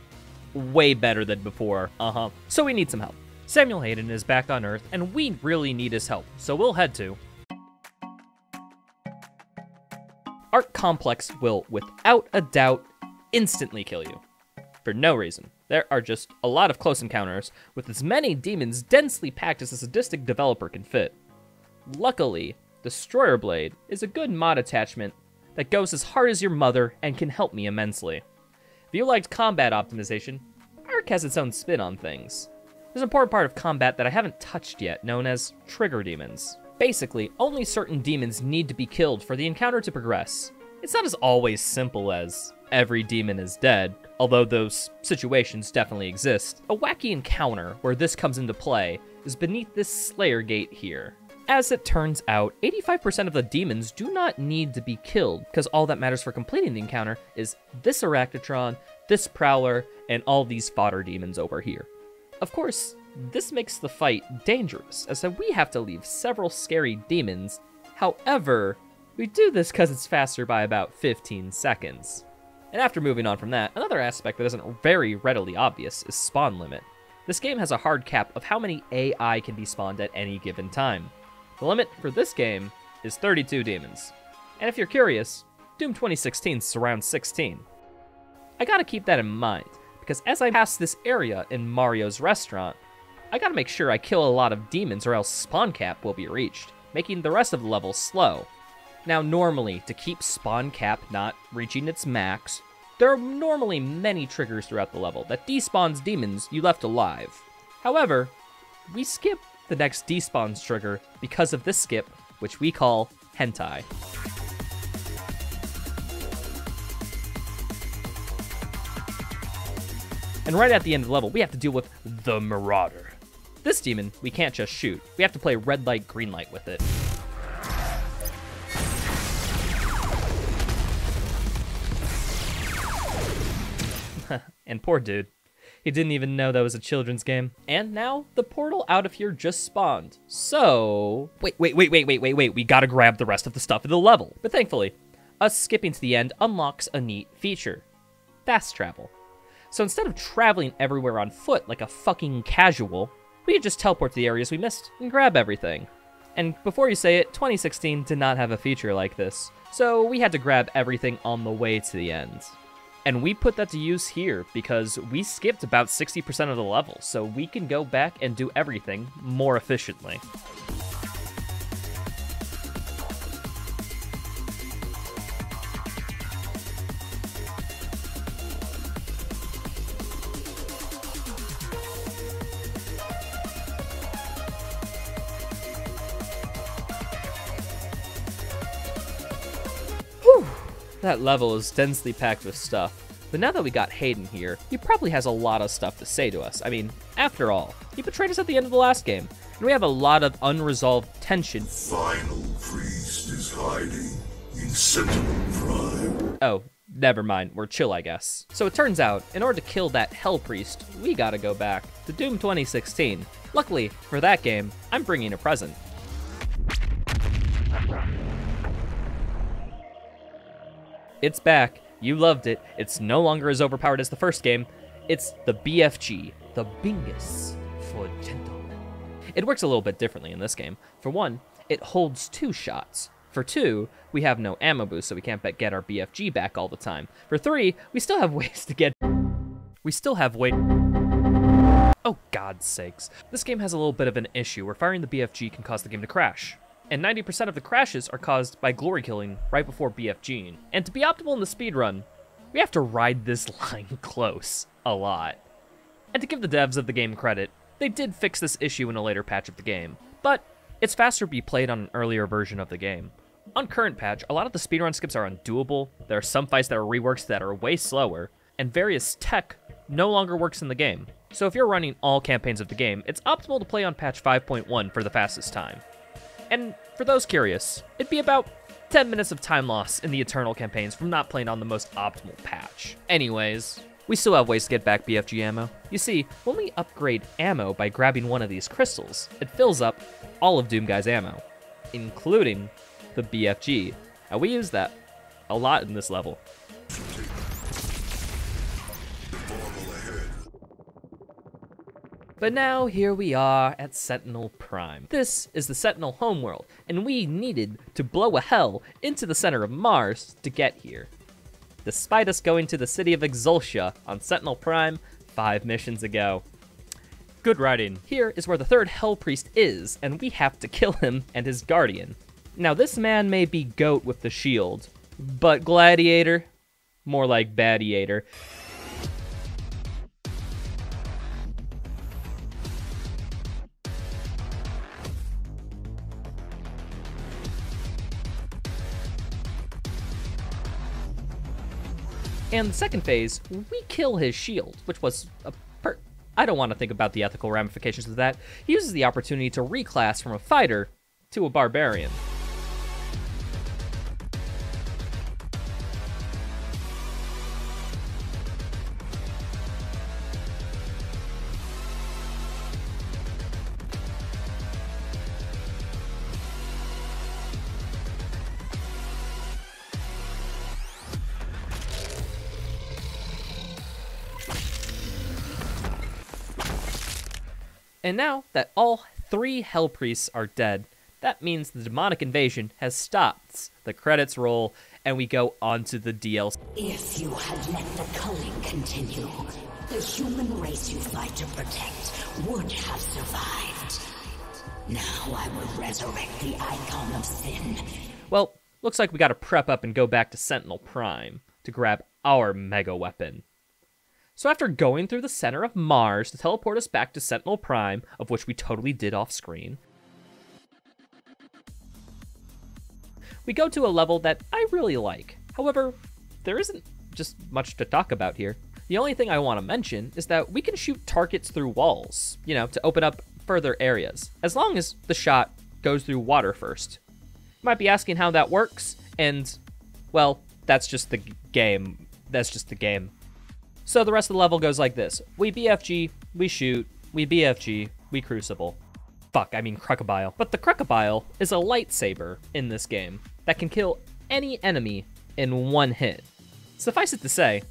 way better than before. Uh-huh. So we need some help. Samuel Hayden is back on Earth, and we really need his help, so we'll head to... ARC Complex will, without a doubt, instantly kill you. For no reason. There are just a lot of close encounters, with as many demons densely packed as a sadistic developer can fit. Luckily, Destroyer Blade is a good mod attachment that goes as hard as your mother and can help me immensely. If you liked combat optimization, ARC has its own spin on things. There's an important part of combat that I haven't touched yet, known as trigger demons. Basically, only certain demons need to be killed for the encounter to progress. It's not as always simple as every demon is dead, although those situations definitely exist. A wacky encounter where this comes into play is beneath this Slayer Gate here. As it turns out, 85% of the demons do not need to be killed, because all that matters for completing the encounter is this Arachnotron, this Prowler, and all these fodder demons over here. Of course, this makes the fight dangerous, as we have to leave several scary demons. However, we do this because it's faster by about 15 seconds. And after moving on from that, another aspect that isn't very readily obvious is spawn limit. This game has a hard cap of how many AI can be spawned at any given time. The limit for this game is 32 demons. And if you're curious, Doom 2016 is around 16. I gotta keep that in mind, because as I pass this area in Mario's restaurant, I gotta make sure I kill a lot of demons or else spawn cap will be reached, making the rest of the level slow. Now normally, to keep spawn cap not reaching its max, there are normally many triggers throughout the level that despawns demons you left alive. However, we skip the next despawns trigger because of this skip, which we call hentai. And right at the end of the level, we have to deal with the Marauder. This demon, we can't just shoot. We have to play red light, green light with it. and poor dude. He didn't even know that was a children's game. And now, the portal out of here just spawned. So... Wait, wait, wait, wait, wait, wait, wait. We gotta grab the rest of the stuff in the level. But thankfully, us skipping to the end unlocks a neat feature. Fast travel. So instead of traveling everywhere on foot like a fucking casual, we could just teleport to the areas we missed and grab everything. And before you say it, 2016 did not have a feature like this, so we had to grab everything on the way to the end. And we put that to use here because we skipped about 60% of the level, so we can go back and do everything more efficiently. That level is densely packed with stuff. But now that we got Hayden here, he probably has a lot of stuff to say to us. I mean, after all, he betrayed us at the end of the last game, and we have a lot of unresolved tension. Final priest is hiding in Sentinel Prime. Oh, never mind, we're chill, I guess. So it turns out, in order to kill that Hell Priest, we gotta go back to Doom 2016. Luckily, for that game, I'm bringing a present. It's back. You loved it. It's no longer as overpowered as the first game. It's the BFG, the Bingus for Gentlemen. It works a little bit differently in this game. For one, it holds two shots. For two, we have no ammo boost, so we can't get our BFG back all the time. For three, we still have ways to get... We still have way... Oh, God's sakes. This game has a little bit of an issue where firing the BFG can cause the game to crash and 90% of the crashes are caused by glory killing right before BFGing. And to be optimal in the speedrun, we have to ride this line close a lot. And to give the devs of the game credit, they did fix this issue in a later patch of the game, but it's faster to be played on an earlier version of the game. On current patch, a lot of the speedrun skips are undoable, there are some fights that are reworks that are way slower, and various tech no longer works in the game. So if you're running all campaigns of the game, it's optimal to play on patch 5.1 for the fastest time. And for those curious, it'd be about 10 minutes of time loss in the Eternal campaigns from not playing on the most optimal patch. Anyways, we still have ways to get back BFG ammo. You see, when we upgrade ammo by grabbing one of these crystals, it fills up all of Doomguy's ammo, including the BFG. And we use that a lot in this level. But now here we are at Sentinel Prime. This is the Sentinel homeworld, and we needed to blow a hell into the center of Mars to get here. Despite us going to the city of Exultia on Sentinel Prime five missions ago. Good writing. Here is where the third Hell Priest is, and we have to kill him and his guardian. Now, this man may be Goat with the shield, but Gladiator, more like Badiator. And the second phase, we kill his shield, which was a per- I don't want to think about the ethical ramifications of that. He uses the opportunity to reclass from a fighter to a barbarian. And now that all three Hell Priests are dead, that means the demonic invasion has stopped. The credits roll, and we go on to the DLC. If you had let the culling continue, the human race you fight to protect would have survived. Now I will resurrect the icon of sin. Well, looks like we gotta prep up and go back to Sentinel Prime to grab our mega weapon. So after going through the center of Mars to teleport us back to Sentinel Prime, of which we totally did off screen, we go to a level that I really like. However, there isn't just much to talk about here. The only thing I want to mention is that we can shoot targets through walls, you know, to open up further areas, as long as the shot goes through water first. You might be asking how that works, and, well, that's just the game. That's just the game. So the rest of the level goes like this. We BFG, we shoot, we BFG, we crucible. Fuck, I mean crocodile. But the crocodile is a lightsaber in this game that can kill any enemy in one hit. Suffice it to say,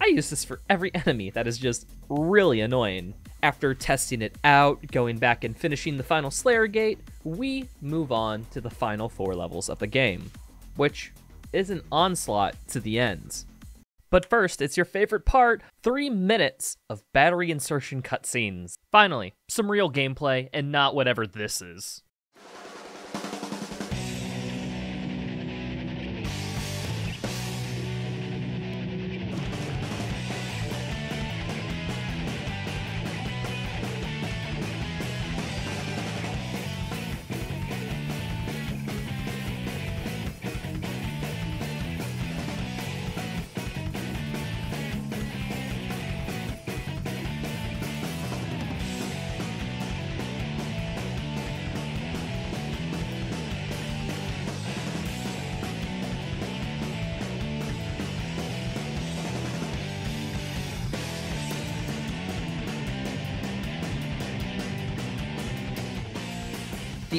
I use this for every enemy that is just really annoying. After testing it out, going back and finishing the final Slayer Gate, we move on to the final four levels of the game, which is an onslaught to the ends. But first, it's your favorite part three minutes of battery insertion cutscenes. Finally, some real gameplay and not whatever this is.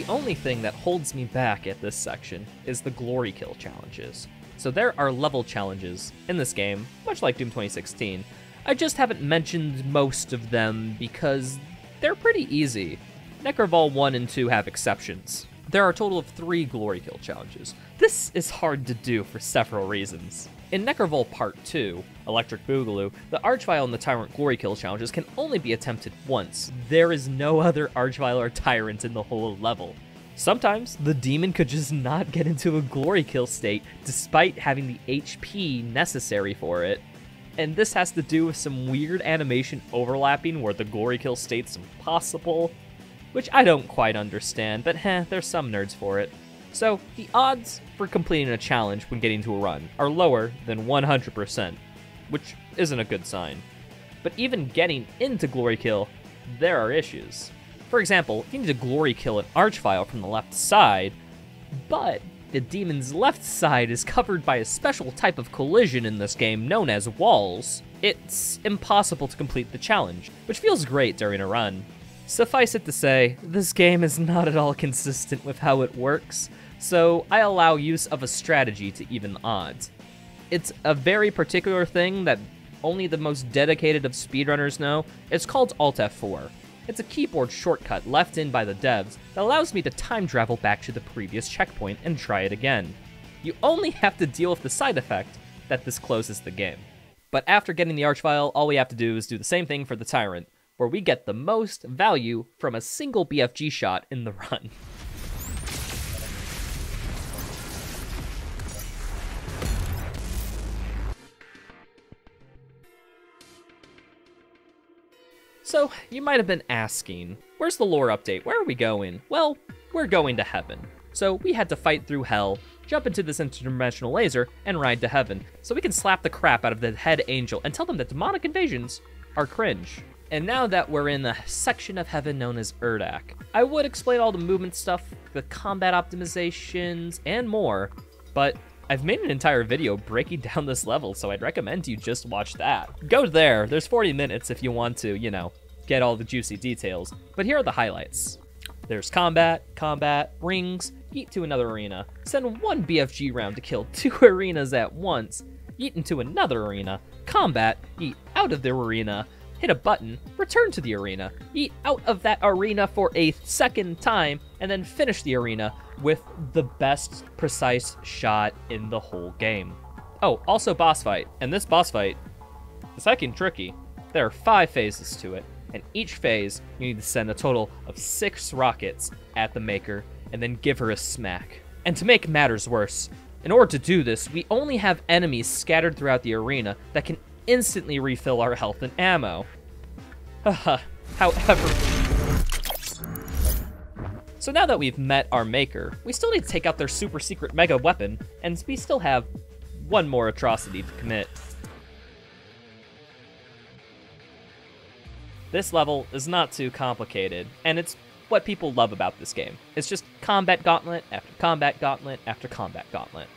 The only thing that holds me back at this section is the glory kill challenges. So there are level challenges in this game, much like Doom 2016. I just haven't mentioned most of them because they're pretty easy. Nekravol 1 and 2 have exceptions. There are a total of three glory kill challenges. This is hard to do for several reasons. In Nekravol Part 2, Electric Boogaloo, the Archvile and the Tyrant Glory Kill challenges can only be attempted once. There is no other Archvile or Tyrant in the whole level. Sometimes, the demon could just not get into a Glory Kill state despite having the HP necessary for it. And this has to do with some weird animation overlapping where the Glory Kill state's impossible, which I don't quite understand, but heh, there's some nerds for it. So, the odds for completing a challenge when getting to a run are lower than 100%, which isn't a good sign. But even getting into Glory Kill, there are issues. For example, if you need to Glory Kill an Archvile from the left side, but the demon's left side is covered by a special type of collision in this game known as walls, it's impossible to complete the challenge, which feels great during a run. Suffice it to say, this game is not at all consistent with how it works, so I allow use of a strategy to even the odds. It's a very particular thing that only the most dedicated of speedrunners know. It's called Alt F4. It's a keyboard shortcut left in by the devs that allows me to time travel back to the previous checkpoint and try it again. You only have to deal with the side effect that this closes the game. But after getting the Archvile, all we have to do is do the same thing for the Tyrant, where we get the most value from a single BFG shot in the run. So, you might have been asking, where's the lore update? Where are we going? Well, we're going to heaven. So, we had to fight through hell, jump into this interdimensional laser, and ride to heaven, so we can slap the crap out of the head angel and tell them that demonic invasions are cringe. And now that we're in the section of heaven known as Urdak, I would explain all the movement stuff, the combat optimizations, and more, but I've made an entire video breaking down this level, so I'd recommend you just watch that. Go there, there's 40 minutes if you want to, you know, get all the juicy details, but here are the highlights. There's combat, combat, rings, yeet to another arena, send one BFG round to kill two arenas at once, yeet into another arena, combat, yeet out of the arena, hit a button, return to the arena, yeet out of that arena for a second time, and then finish the arena with the best precise shot in the whole game. Oh, also boss fight, and this boss fight is fucking tricky. There are five phases to it, and each phase you need to send a total of six rockets at the Maker and then give her a smack. And to make matters worse, in order to do this, we only have enemies scattered throughout the arena that can instantly refill our health and ammo. However, so now that we've met our maker, we still need to take out their super secret mega weapon, and we still have one more atrocity to commit. This level is not too complicated, and it's what people love about this game. It's just combat gauntlet after combat gauntlet after combat gauntlet.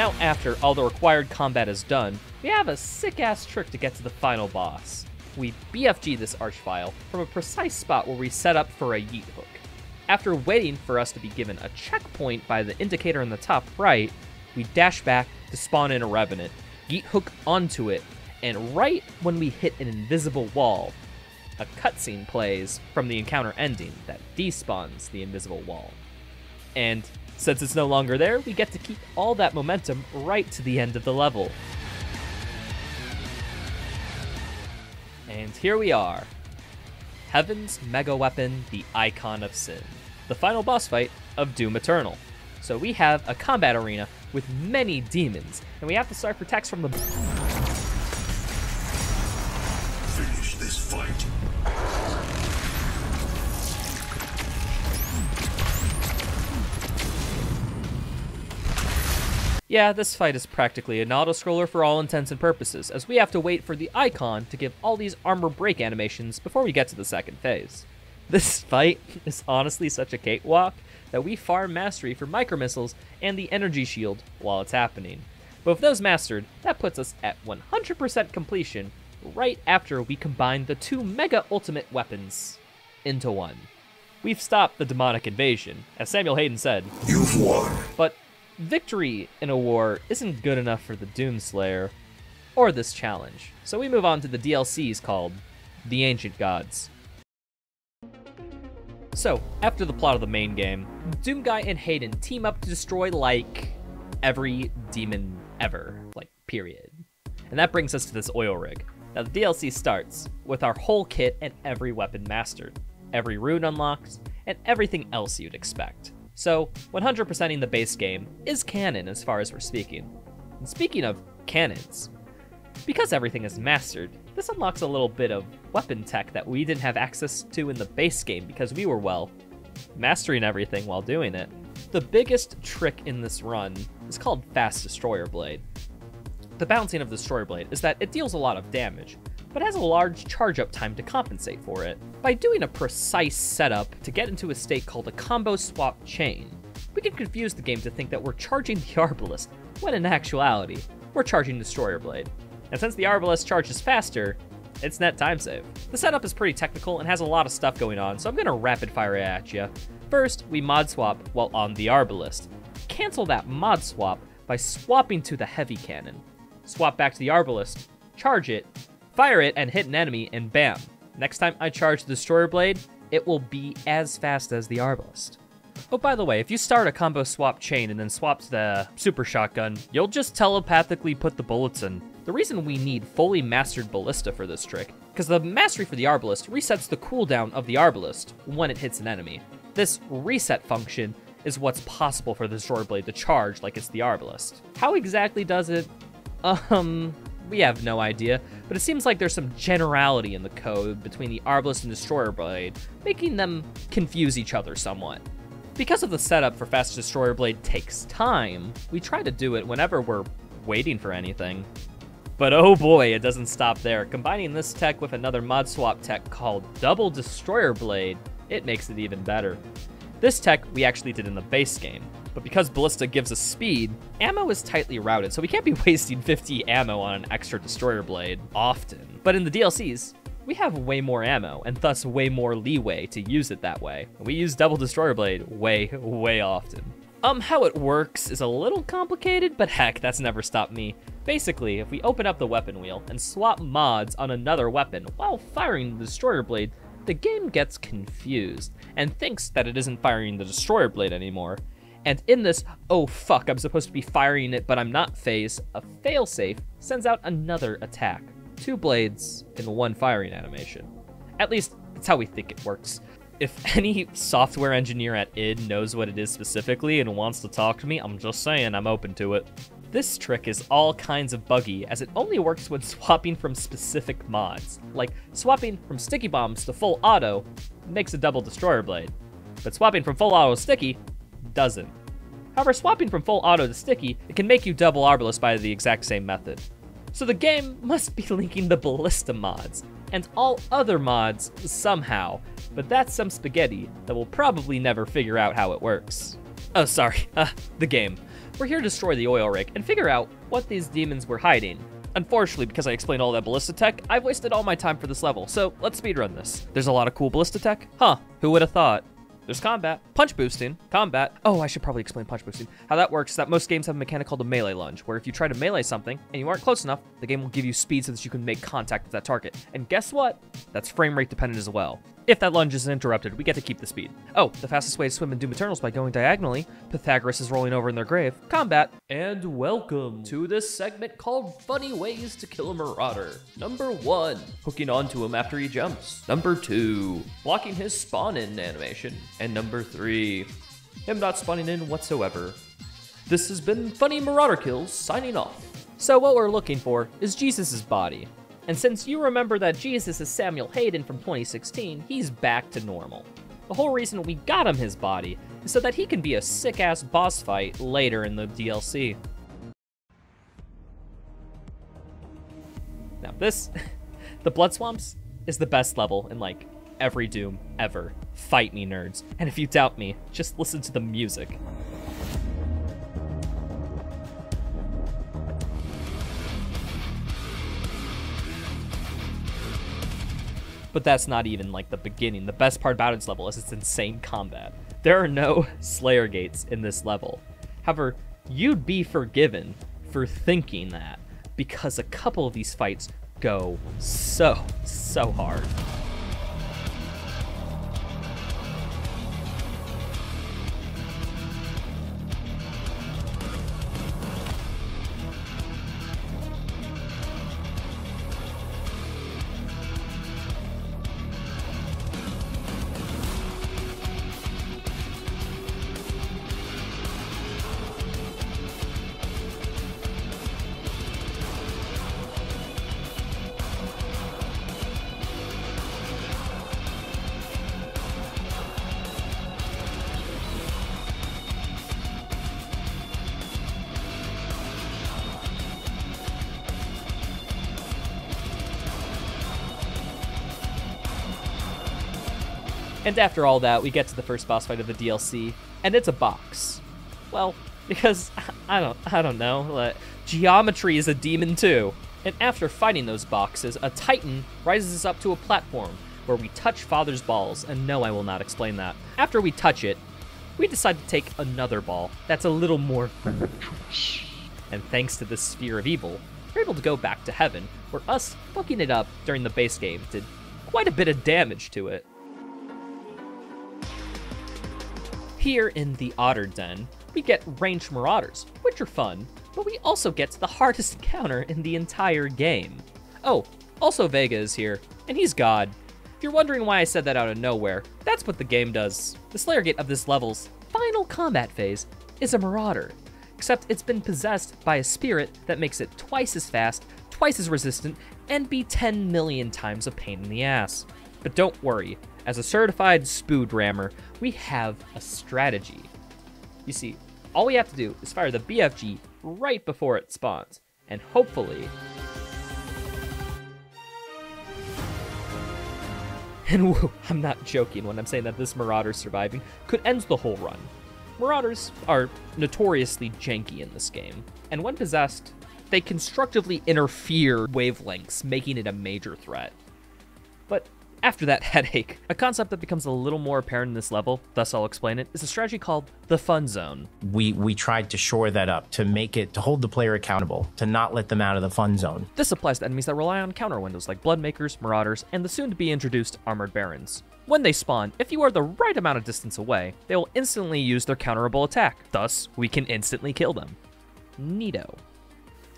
Now after all the required combat is done, we have a sick-ass trick to get to the final boss. We BFG this Archvile from a precise spot where we set up for a Yeet Hook. After waiting for us to be given a checkpoint by the indicator in the top right, we dash back to spawn in a Revenant, Yeet Hook onto it, and right when we hit an invisible wall, a cutscene plays from the encounter ending that despawns the invisible wall. And since it's no longer there, we get to keep all that momentum right to the end of the level. And here we are. Heaven's Mega Weapon, the Icon of Sin. The final boss fight of Doom Eternal. So we have a combat arena with many demons, and we have to start attacks from the... Finish this fight. Yeah, this fight is practically an auto-scroller for all intents and purposes, as we have to wait for the icon to give all these armor break animations before we get to the second phase. This fight is honestly such a cakewalk that we farm mastery for micro missiles and the energy shield while it's happening. But with those mastered, that puts us at 100% completion right after we combine the two mega ultimate weapons into one. We've stopped the demonic invasion, as Samuel Hayden said. You've won. But victory in a war isn't good enough for the Doomslayer or this challenge, so we move on to the DLCs called The Ancient Gods. So, after the plot of the main game, Doomguy and Hayden team up to destroy, like, every demon ever. Like, period. And that brings us to this oil rig. Now, the DLC starts with our whole kit and every weapon mastered, every rune unlocked, and everything else you'd expect. So 100%ing the base game is canon as far as we're speaking. And speaking of canons, because everything is mastered, this unlocks a little bit of weapon tech that we didn't have access to in the base game because we were, well, mastering everything while doing it. The biggest trick in this run is called Fast Destroyer Blade. The balancing of the Destroyer Blade is that it deals a lot of damage, but has a large charge up time to compensate for it. By doing a precise setup to get into a state called a combo swap chain, we can confuse the game to think that we're charging the Arbalest, when in actuality, we're charging the Destroyer Blade. And since the Arbalest charges faster, it's net time save. The setup is pretty technical and has a lot of stuff going on, so I'm gonna rapid fire it at you. First, we mod swap while on the Arbalest. Cancel that mod swap by swapping to the heavy cannon. Swap back to the Arbalest, charge it, fire it, and hit an enemy, and bam. Next time I charge the Destroyer Blade, it will be as fast as the Arbalest. Oh, by the way, if you start a combo swap chain and then swap to the super shotgun, you'll just telepathically put the bullets in. The reason we need fully mastered ballista for this trick, because the mastery for the Arbalest resets the cooldown of the Arbalest when it hits an enemy. This reset function is what's possible for the Destroyer Blade to charge like it's the Arbalest. How exactly does it? Um, we have no idea, but it seems like there's some generality in the code between the Arbalest and Destroyer Blade, making them confuse each other somewhat. Because of the setup for Fast Destroyer Blade takes time, we try to do it whenever we're waiting for anything. But oh boy, it doesn't stop there. Combining this tech with another mod swap tech called Double Destroyer Blade, it makes it even better. This tech we actually did in the base game, but because Ballista gives us speed, ammo is tightly routed, so we can't be wasting 50 ammo on an extra Destroyer Blade often. But in the DLCs, we have way more ammo, and thus way more leeway to use it that way. We use Double Destroyer Blade way, way often. Um, how it works is a little complicated, but heck, that's never stopped me. Basically, if we open up the weapon wheel and swap mods on another weapon while firing the Destroyer Blade, the game gets confused and thinks that it isn't firing the Destroyer Blade anymore. And in this, oh fuck, I'm supposed to be firing it, but I'm not phase, a failsafe sends out another attack. Two blades in one firing animation. At least, that's how we think it works. If any software engineer at id knows what it is specifically and wants to talk to me, I'm just saying I'm open to it. This trick is all kinds of buggy, as it only works when swapping from specific mods. Like, swapping from sticky bombs to full auto makes a double destroyer blade, but swapping from full auto to sticky doesn't. However, swapping from full auto to sticky, it can make you double Arbalest by the exact same method. So the game must be linking the Ballista mods, and all other mods somehow, but that's some spaghetti that we'll probably never figure out how it works. Oh, sorry, uh, the game. We're here to destroy the oil rig and figure out what these demons were hiding. Unfortunately, because I explained all that ballista tech, I've wasted all my time for this level, so let's speedrun this. There's a lot of cool ballista tech? Huh, who would have thought? There's combat, punch boosting, combat. Oh, I should probably explain punch boosting. How that works is that most games have a mechanic called a melee lunge, where if you try to melee something and you aren't close enough, the game will give you speed so that you can make contact with that target. And guess what? That's frame rate dependent as well. If that lunge is interrupted, we get to keep the speed. Oh, the fastest way to swim in Doom Eternal is by going diagonally. Pythagoras is rolling over in their grave. Combat. And welcome to this segment called Funny Ways to Kill a Marauder. Number one, hooking onto him after he jumps. Number two, blocking his spawn in animation. And number three, him not spawning in whatsoever. This has been Funny Marauder Kills signing off. So what we're looking for is Jesus' body. And since you remember that Jesus is Samuel Hayden from 2016, he's back to normal. The whole reason we got him his body is so that he can be a sick-ass boss fight later in the DLC. Now this, the Blood Swamps, is the best level in like every Doom ever. Fight me, nerds. And if you doubt me, just listen to the music. But that's not even like the beginning. The best part about its level is its insane combat. There are no Slayer gates in this level. However, you'd be forgiven for thinking that because a couple of these fights go so, so hard. And after all that, we get to the first boss fight of the DLC, and it's a box. Well, because I don't, I don't know. Geometry is a demon too. And after fighting those boxes, a Titan rises up to a platform where we touch Father's balls, and no, I will not explain that. After we touch it, we decide to take another ball that's a little more. And thanks to this sphere of evil, we're able to go back to heaven, where us fucking it up during the base game did quite a bit of damage to it. Here in the Otter Den, we get ranged marauders, which are fun, but we also get the hardest encounter in the entire game. Oh, also Vega is here, and he's God. If you're wondering why I said that out of nowhere, that's what the game does. The Slayer Gate of this level's final combat phase is a marauder, except it's been possessed by a spirit that makes it twice as fast, twice as resistant, and be 10 million times a pain in the ass. But don't worry, as a certified spood rammer, we have a strategy. You see, all we have to do is fire the BFG right before it spawns, and hopefully... And woo, I'm not joking when I'm saying that this Marauder surviving could end the whole run. Marauders are notoriously janky in this game, and when possessed, they constructively interfere wavelengths, making it a major threat. But after that headache, a concept that becomes a little more apparent in this level, thus I'll explain it, is a strategy called the fun zone. We we tried to shore that up to make it to hold the player accountable, to not let them out of the fun zone. This applies to enemies that rely on counter windows like Blood Maykrs, Marauders, and the soon to be introduced Armored Barons. When they spawn, if you are the right amount of distance away, they will instantly use their counterable attack. Thus, we can instantly kill them. Neato.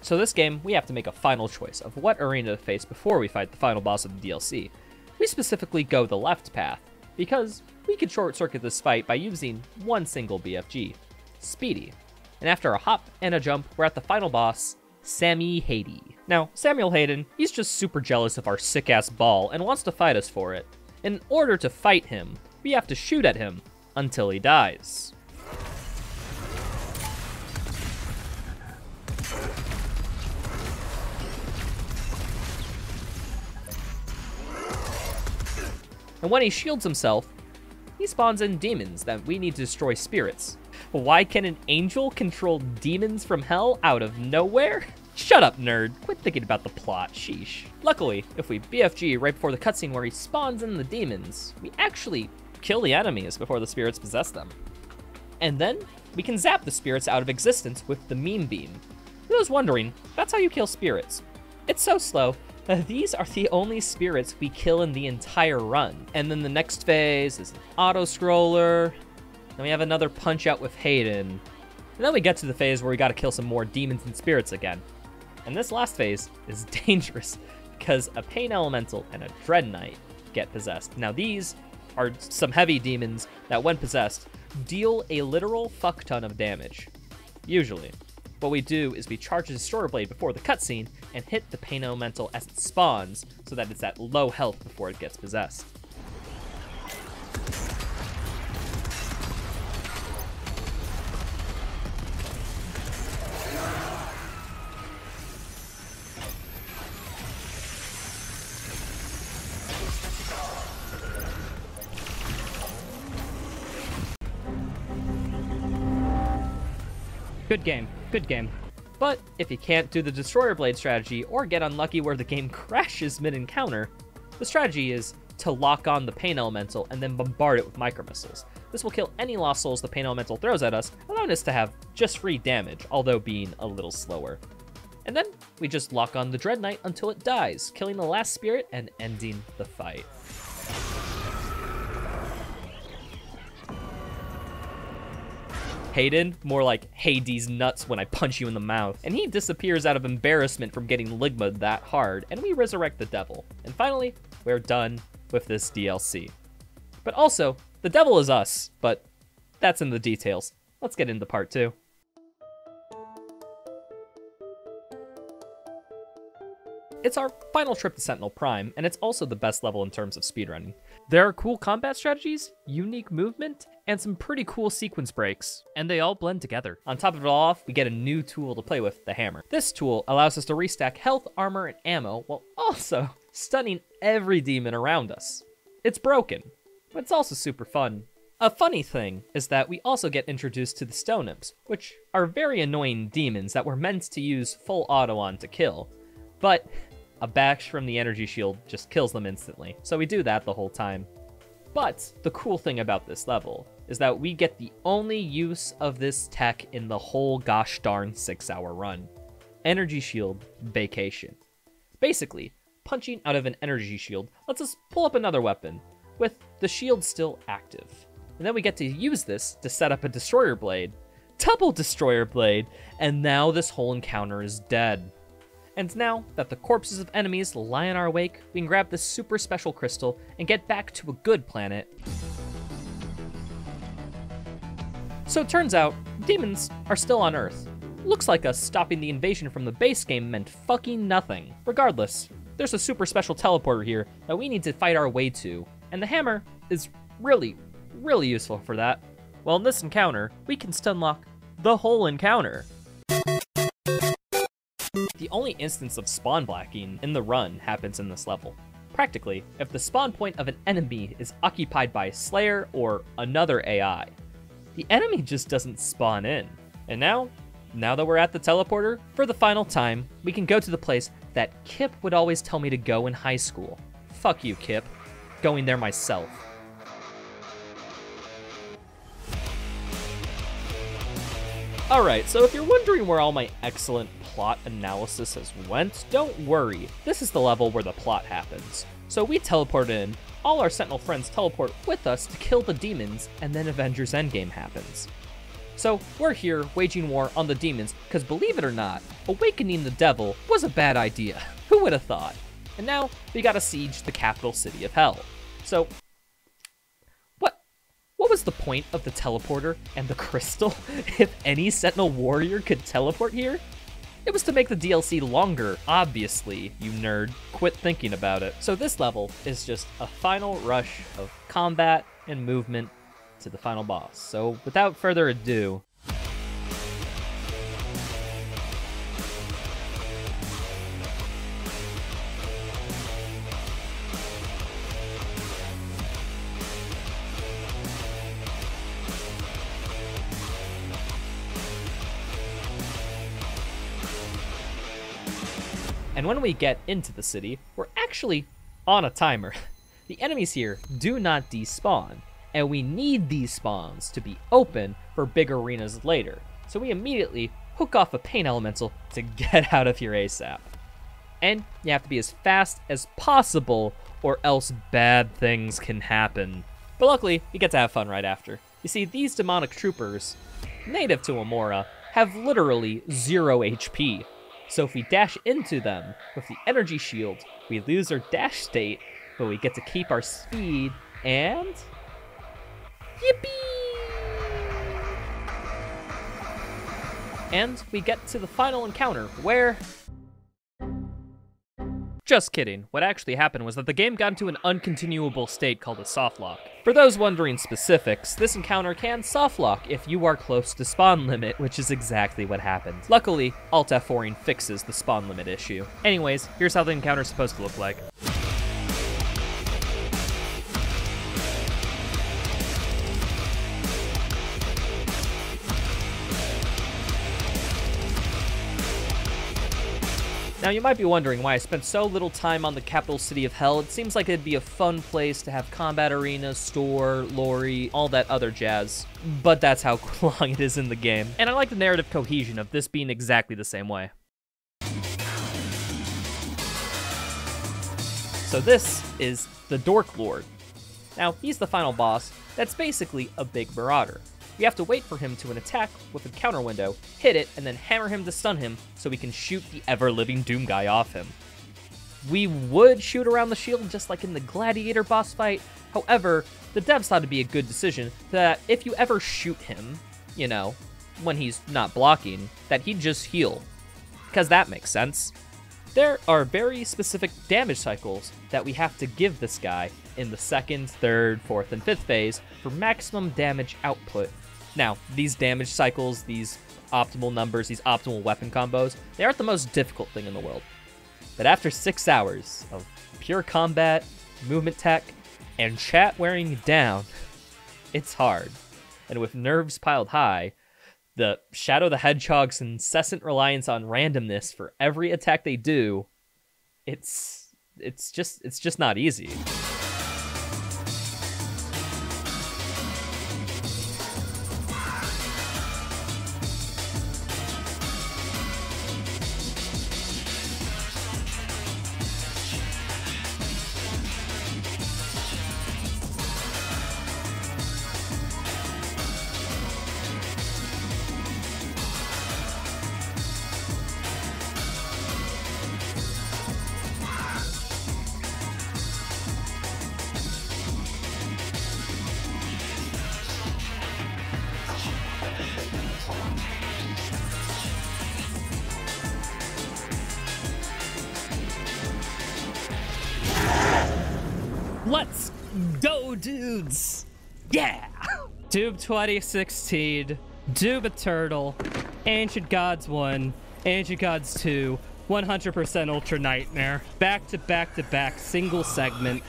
So this game, we have to make a final choice of what arena to face before we fight the final boss of the DLC. We specifically go the left path, because we can short circuit this fight by using one single BFG, Speedy. And after a hop and a jump, we're at the final boss, Sammy Haiti. Now, Samuel Hayden, he's just super jealous of our sick ass ball and wants to fight us for it. In order to fight him, we have to shoot at him until he dies. And when he shields himself, he spawns in demons that we need to destroy spirits. Why can an angel control demons from hell out of nowhere? Shut up, nerd. Quit thinking about the plot, sheesh. Luckily, if we BFG right before the cutscene where he spawns in the demons, we actually kill the enemies before the spirits possess them. And then, we can zap the spirits out of existence with the meme beam. For those wondering, that's how you kill spirits. It's so slow, these are the only spirits we kill in the entire run. And then the next phase is an auto-scroller. Then we have another punch-out with Hayden. And then we get to the phase where we gotta kill some more demons and spirits again. And this last phase is dangerous because a Pain Elemental and a Dread Knight get possessed. Now these are some heavy demons that when possessed, deal a literal fuck ton of damage. Usually. What we do is we charge the Destroyer Blade before the cutscene and hit the Pain Elemental as it spawns so that it's at low health before it gets possessed. Good game. Good game. But if you can't do the Destroyer Blade strategy or get unlucky where the game crashes mid-encounter, the strategy is to lock on the Pain Elemental and then bombard it with Micro Missiles. This will kill any Lost Souls the Pain Elemental throws at us, allowing us to have just free damage, although being a little slower. And then we just lock on the Dread Knight until it dies, killing the last spirit and ending the fight. Hayden, more like Hades nuts when I punch you in the mouth. And he disappears out of embarrassment from getting Ligma that hard, and we resurrect the devil. And finally, we're done with this DLC. But also, the devil is us, but that's in the details. Let's get into part two. It's our final trip to Sentinel Prime, and it's also the best level in terms of speedrunning. There are cool combat strategies, unique movement, and some pretty cool sequence breaks, and they all blend together. On top of it all we get a new tool to play with, the hammer. This tool allows us to restack health, armor, and ammo, while also stunning every demon around us. It's broken, but it's also super fun. A funny thing is that we also get introduced to the Stone Imps, which are very annoying demons that we're meant to use full auto on to kill. But a bash from the energy shield just kills them instantly. So we do that the whole time. But the cool thing about this level is that we get the only use of this tech in the whole gosh darn six hour run. Energy shield vacation. Basically, punching out of an energy shield lets us pull up another weapon, with the shield still active. And then we get to use this to set up a destroyer blade, double destroyer blade, and now this whole encounter is dead. And now that the corpses of enemies lie in our wake, we can grab this super special crystal and get back to a good planet. So it turns out, demons are still on Earth. Looks like us stopping the invasion from the base game meant fucking nothing. Regardless, there's a super special teleporter here that we need to fight our way to, and the hammer is really, really useful for that. Well, in this encounter, we can stunlock the whole encounter. The only instance of spawn blocking in the run happens in this level. Practically, if the spawn point of an enemy is occupied by a Slayer or another AI, the enemy just doesn't spawn in. And now, now that we're at the teleporter, for the final time, we can go to the place that Kip would always tell me to go in high school. Fuck you, Kip. Going there myself. Alright, so if you're wondering where all my excellent plot analysis has went, don't worry. This is the level where the plot happens. So we teleport in, all our Sentinel friends teleport with us to kill the demons, and then Avengers Endgame happens. So we're here waging war on the demons, because believe it or not, awakening the devil was a bad idea. Who would have thought? And now we gotta siege the capital city of hell. So what what was the point of the teleporter and the crystal if any Sentinel warrior could teleport here? It was to make the DLC longer, obviously, you nerd. Quit thinking about it. So this level is just a final rush of combat and movement to the final boss. So without further ado, when we get into the city, we're actually on a timer. The enemies here do not despawn, and we need these spawns to be open for big arenas later. So we immediately hook off a pain elemental to get out of here ASAP. And you have to be as fast as possible or else bad things can happen. But luckily, you get to have fun right after. You see, these demonic troopers, native to Immora, have literally zero HP. So if we dash into them with the energy shield, we lose our dash state, but we get to keep our speed and Yippee! And we get to the final encounter, where... Just kidding. What actually happened was that the game got into an uncontinuable state called a softlock. For those wondering specifics, this encounter can softlock if you are close to spawn limit, which is exactly what happened. Luckily, Alt F4ing fixes the spawn limit issue. Anyways, here's how the encounter is supposed to look like. Now you might be wondering why I spent so little time on the capital city of hell. It seems like it'd be a fun place to have combat arenas, store, lorry, all that other jazz. But that's how long it is in the game. And I like the narrative cohesion of this being exactly the same way. So this is the Dork Lord. Now, he's the final boss that's basically a big marauder. We have to wait for him to an attack with a counter window, hit it, and then hammer him to stun him so we can shoot the ever-living Doom guy off him. We would shoot around the shield just like in the Gladiator boss fight, however, the devs thought it'd be a good decision that if you ever shoot him, you know, when he's not blocking, that he'd just heal. Because that makes sense. There are very specific damage cycles that we have to give this guy in the second, third, fourth, and fifth phase for maximum damage output now, these damage cycles, these optimal numbers, these optimal weapon combos, they aren't the most difficult thing in the world. But after six hours of pure combat, movement tech, and chat wearing you down, it's hard. And with nerves piled high, the Shadow the Hedgehog's incessant reliance on randomness for every attack they do it's it's just it's just not easy. 2016, Doom Eternal, Ancient Gods 1, Ancient Gods 2, 100% Ultra Nightmare, back to back to back, single segment.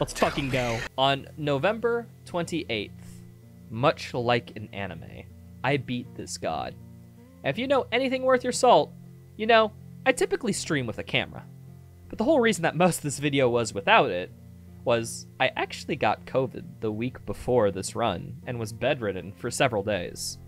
Let's fucking go. On November 28th, much like an anime, I beat this god. If you know anything worth your salt, you know, I typically stream with a camera. But the whole reason that most of this video was without it was I actually got COVID the week before this run and was bedridden for several days.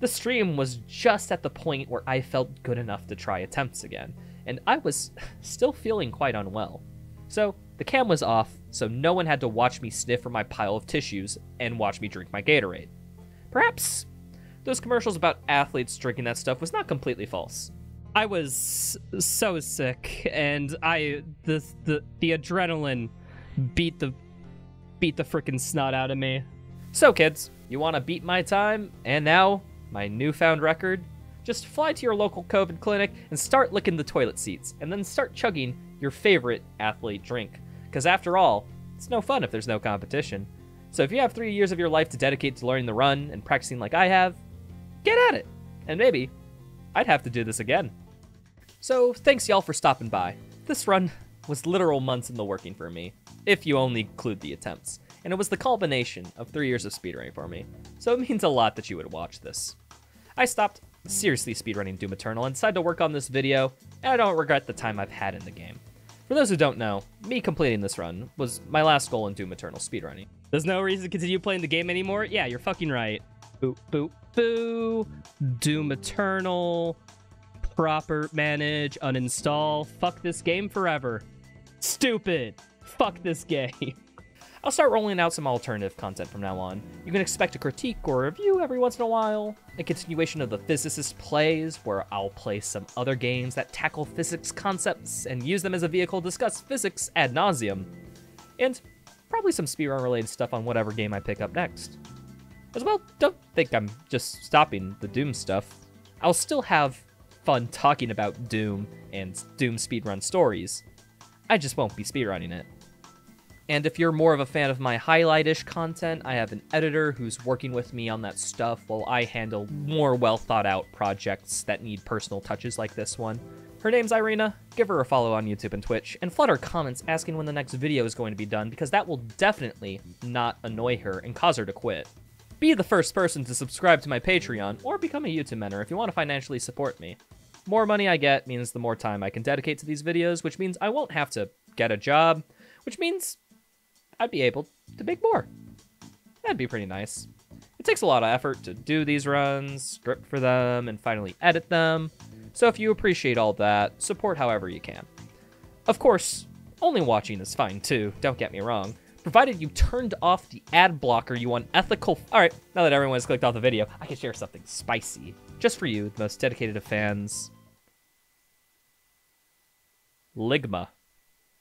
The stream was just at the point where I felt good enough to try attempts again, and I was still feeling quite unwell. So the cam was off, so no one had to watch me sniff from my pile of tissues and watch me drink my Gatorade. Perhaps those commercials about athletes drinking that stuff was not completely false. I was so sick, and I the the the adrenaline beat the beat the freaking snot out of me. So kids, you want to beat my time and now my newfound record? Just fly to your local COVID clinic and start licking the toilet seats, and then start chugging your favorite athlete drink. Because after all, it's no fun if there's no competition. So if you have three years of your life to dedicate to learning the run and practicing like I have, get at it. And maybe I'd have to do this again. So thanks y'all for stopping by. This run was literal months in the working for me, if you only include the attempts. And it was the culmination of three years of speedrunning for me, so it means a lot that you would watch this. I stopped seriously speedrunning Doom Eternal and decided to work on this video, and I don't regret the time I've had in the game. For those who don't know, me completing this run was my last goal in Doom Eternal speedrunning. There's no reason to continue playing the game anymore? Yeah, you're fucking right. Boo, boo, boo. Doom Eternal. Proper manage, uninstall. Fuck this game forever. Stupid. Fuck this game. I'll start rolling out some alternative content from now on. You can expect a critique or review every once in a while, a continuation of the Physicist Plays, where I'll play some other games that tackle physics concepts and use them as a vehicle to discuss physics ad nauseum, and probably some speedrun related stuff on whatever game I pick up next. As well, don't think I'm just stopping the Doom stuff. I'll still have fun talking about Doom and Doom speedrun stories. I just won't be speedrunning it. And if you're more of a fan of my highlight-ish content, I have an editor who's working with me on that stuff while I handle more well-thought-out projects that need personal touches like this one. Her name's Irina, give her a follow on YouTube and Twitch, and flood her comments asking when the next video is going to be done because that will definitely not annoy her and cause her to quit. Be the first person to subscribe to my Patreon, or become a YouTube mentor if you want to financially support me. More money I get means the more time I can dedicate to these videos, which means I won't have to get a job, which means I'd be able to make more. That'd be pretty nice. It takes a lot of effort to do these runs, script for them, and finally edit them. So if you appreciate all that, support however you can. Of course, only watching is fine too, don't get me wrong. Provided you turned off the ad blocker, you want ethical... Alright, now that everyone has clicked off the video, I can share something spicy. Just for you, the most dedicated of fans. Ligma.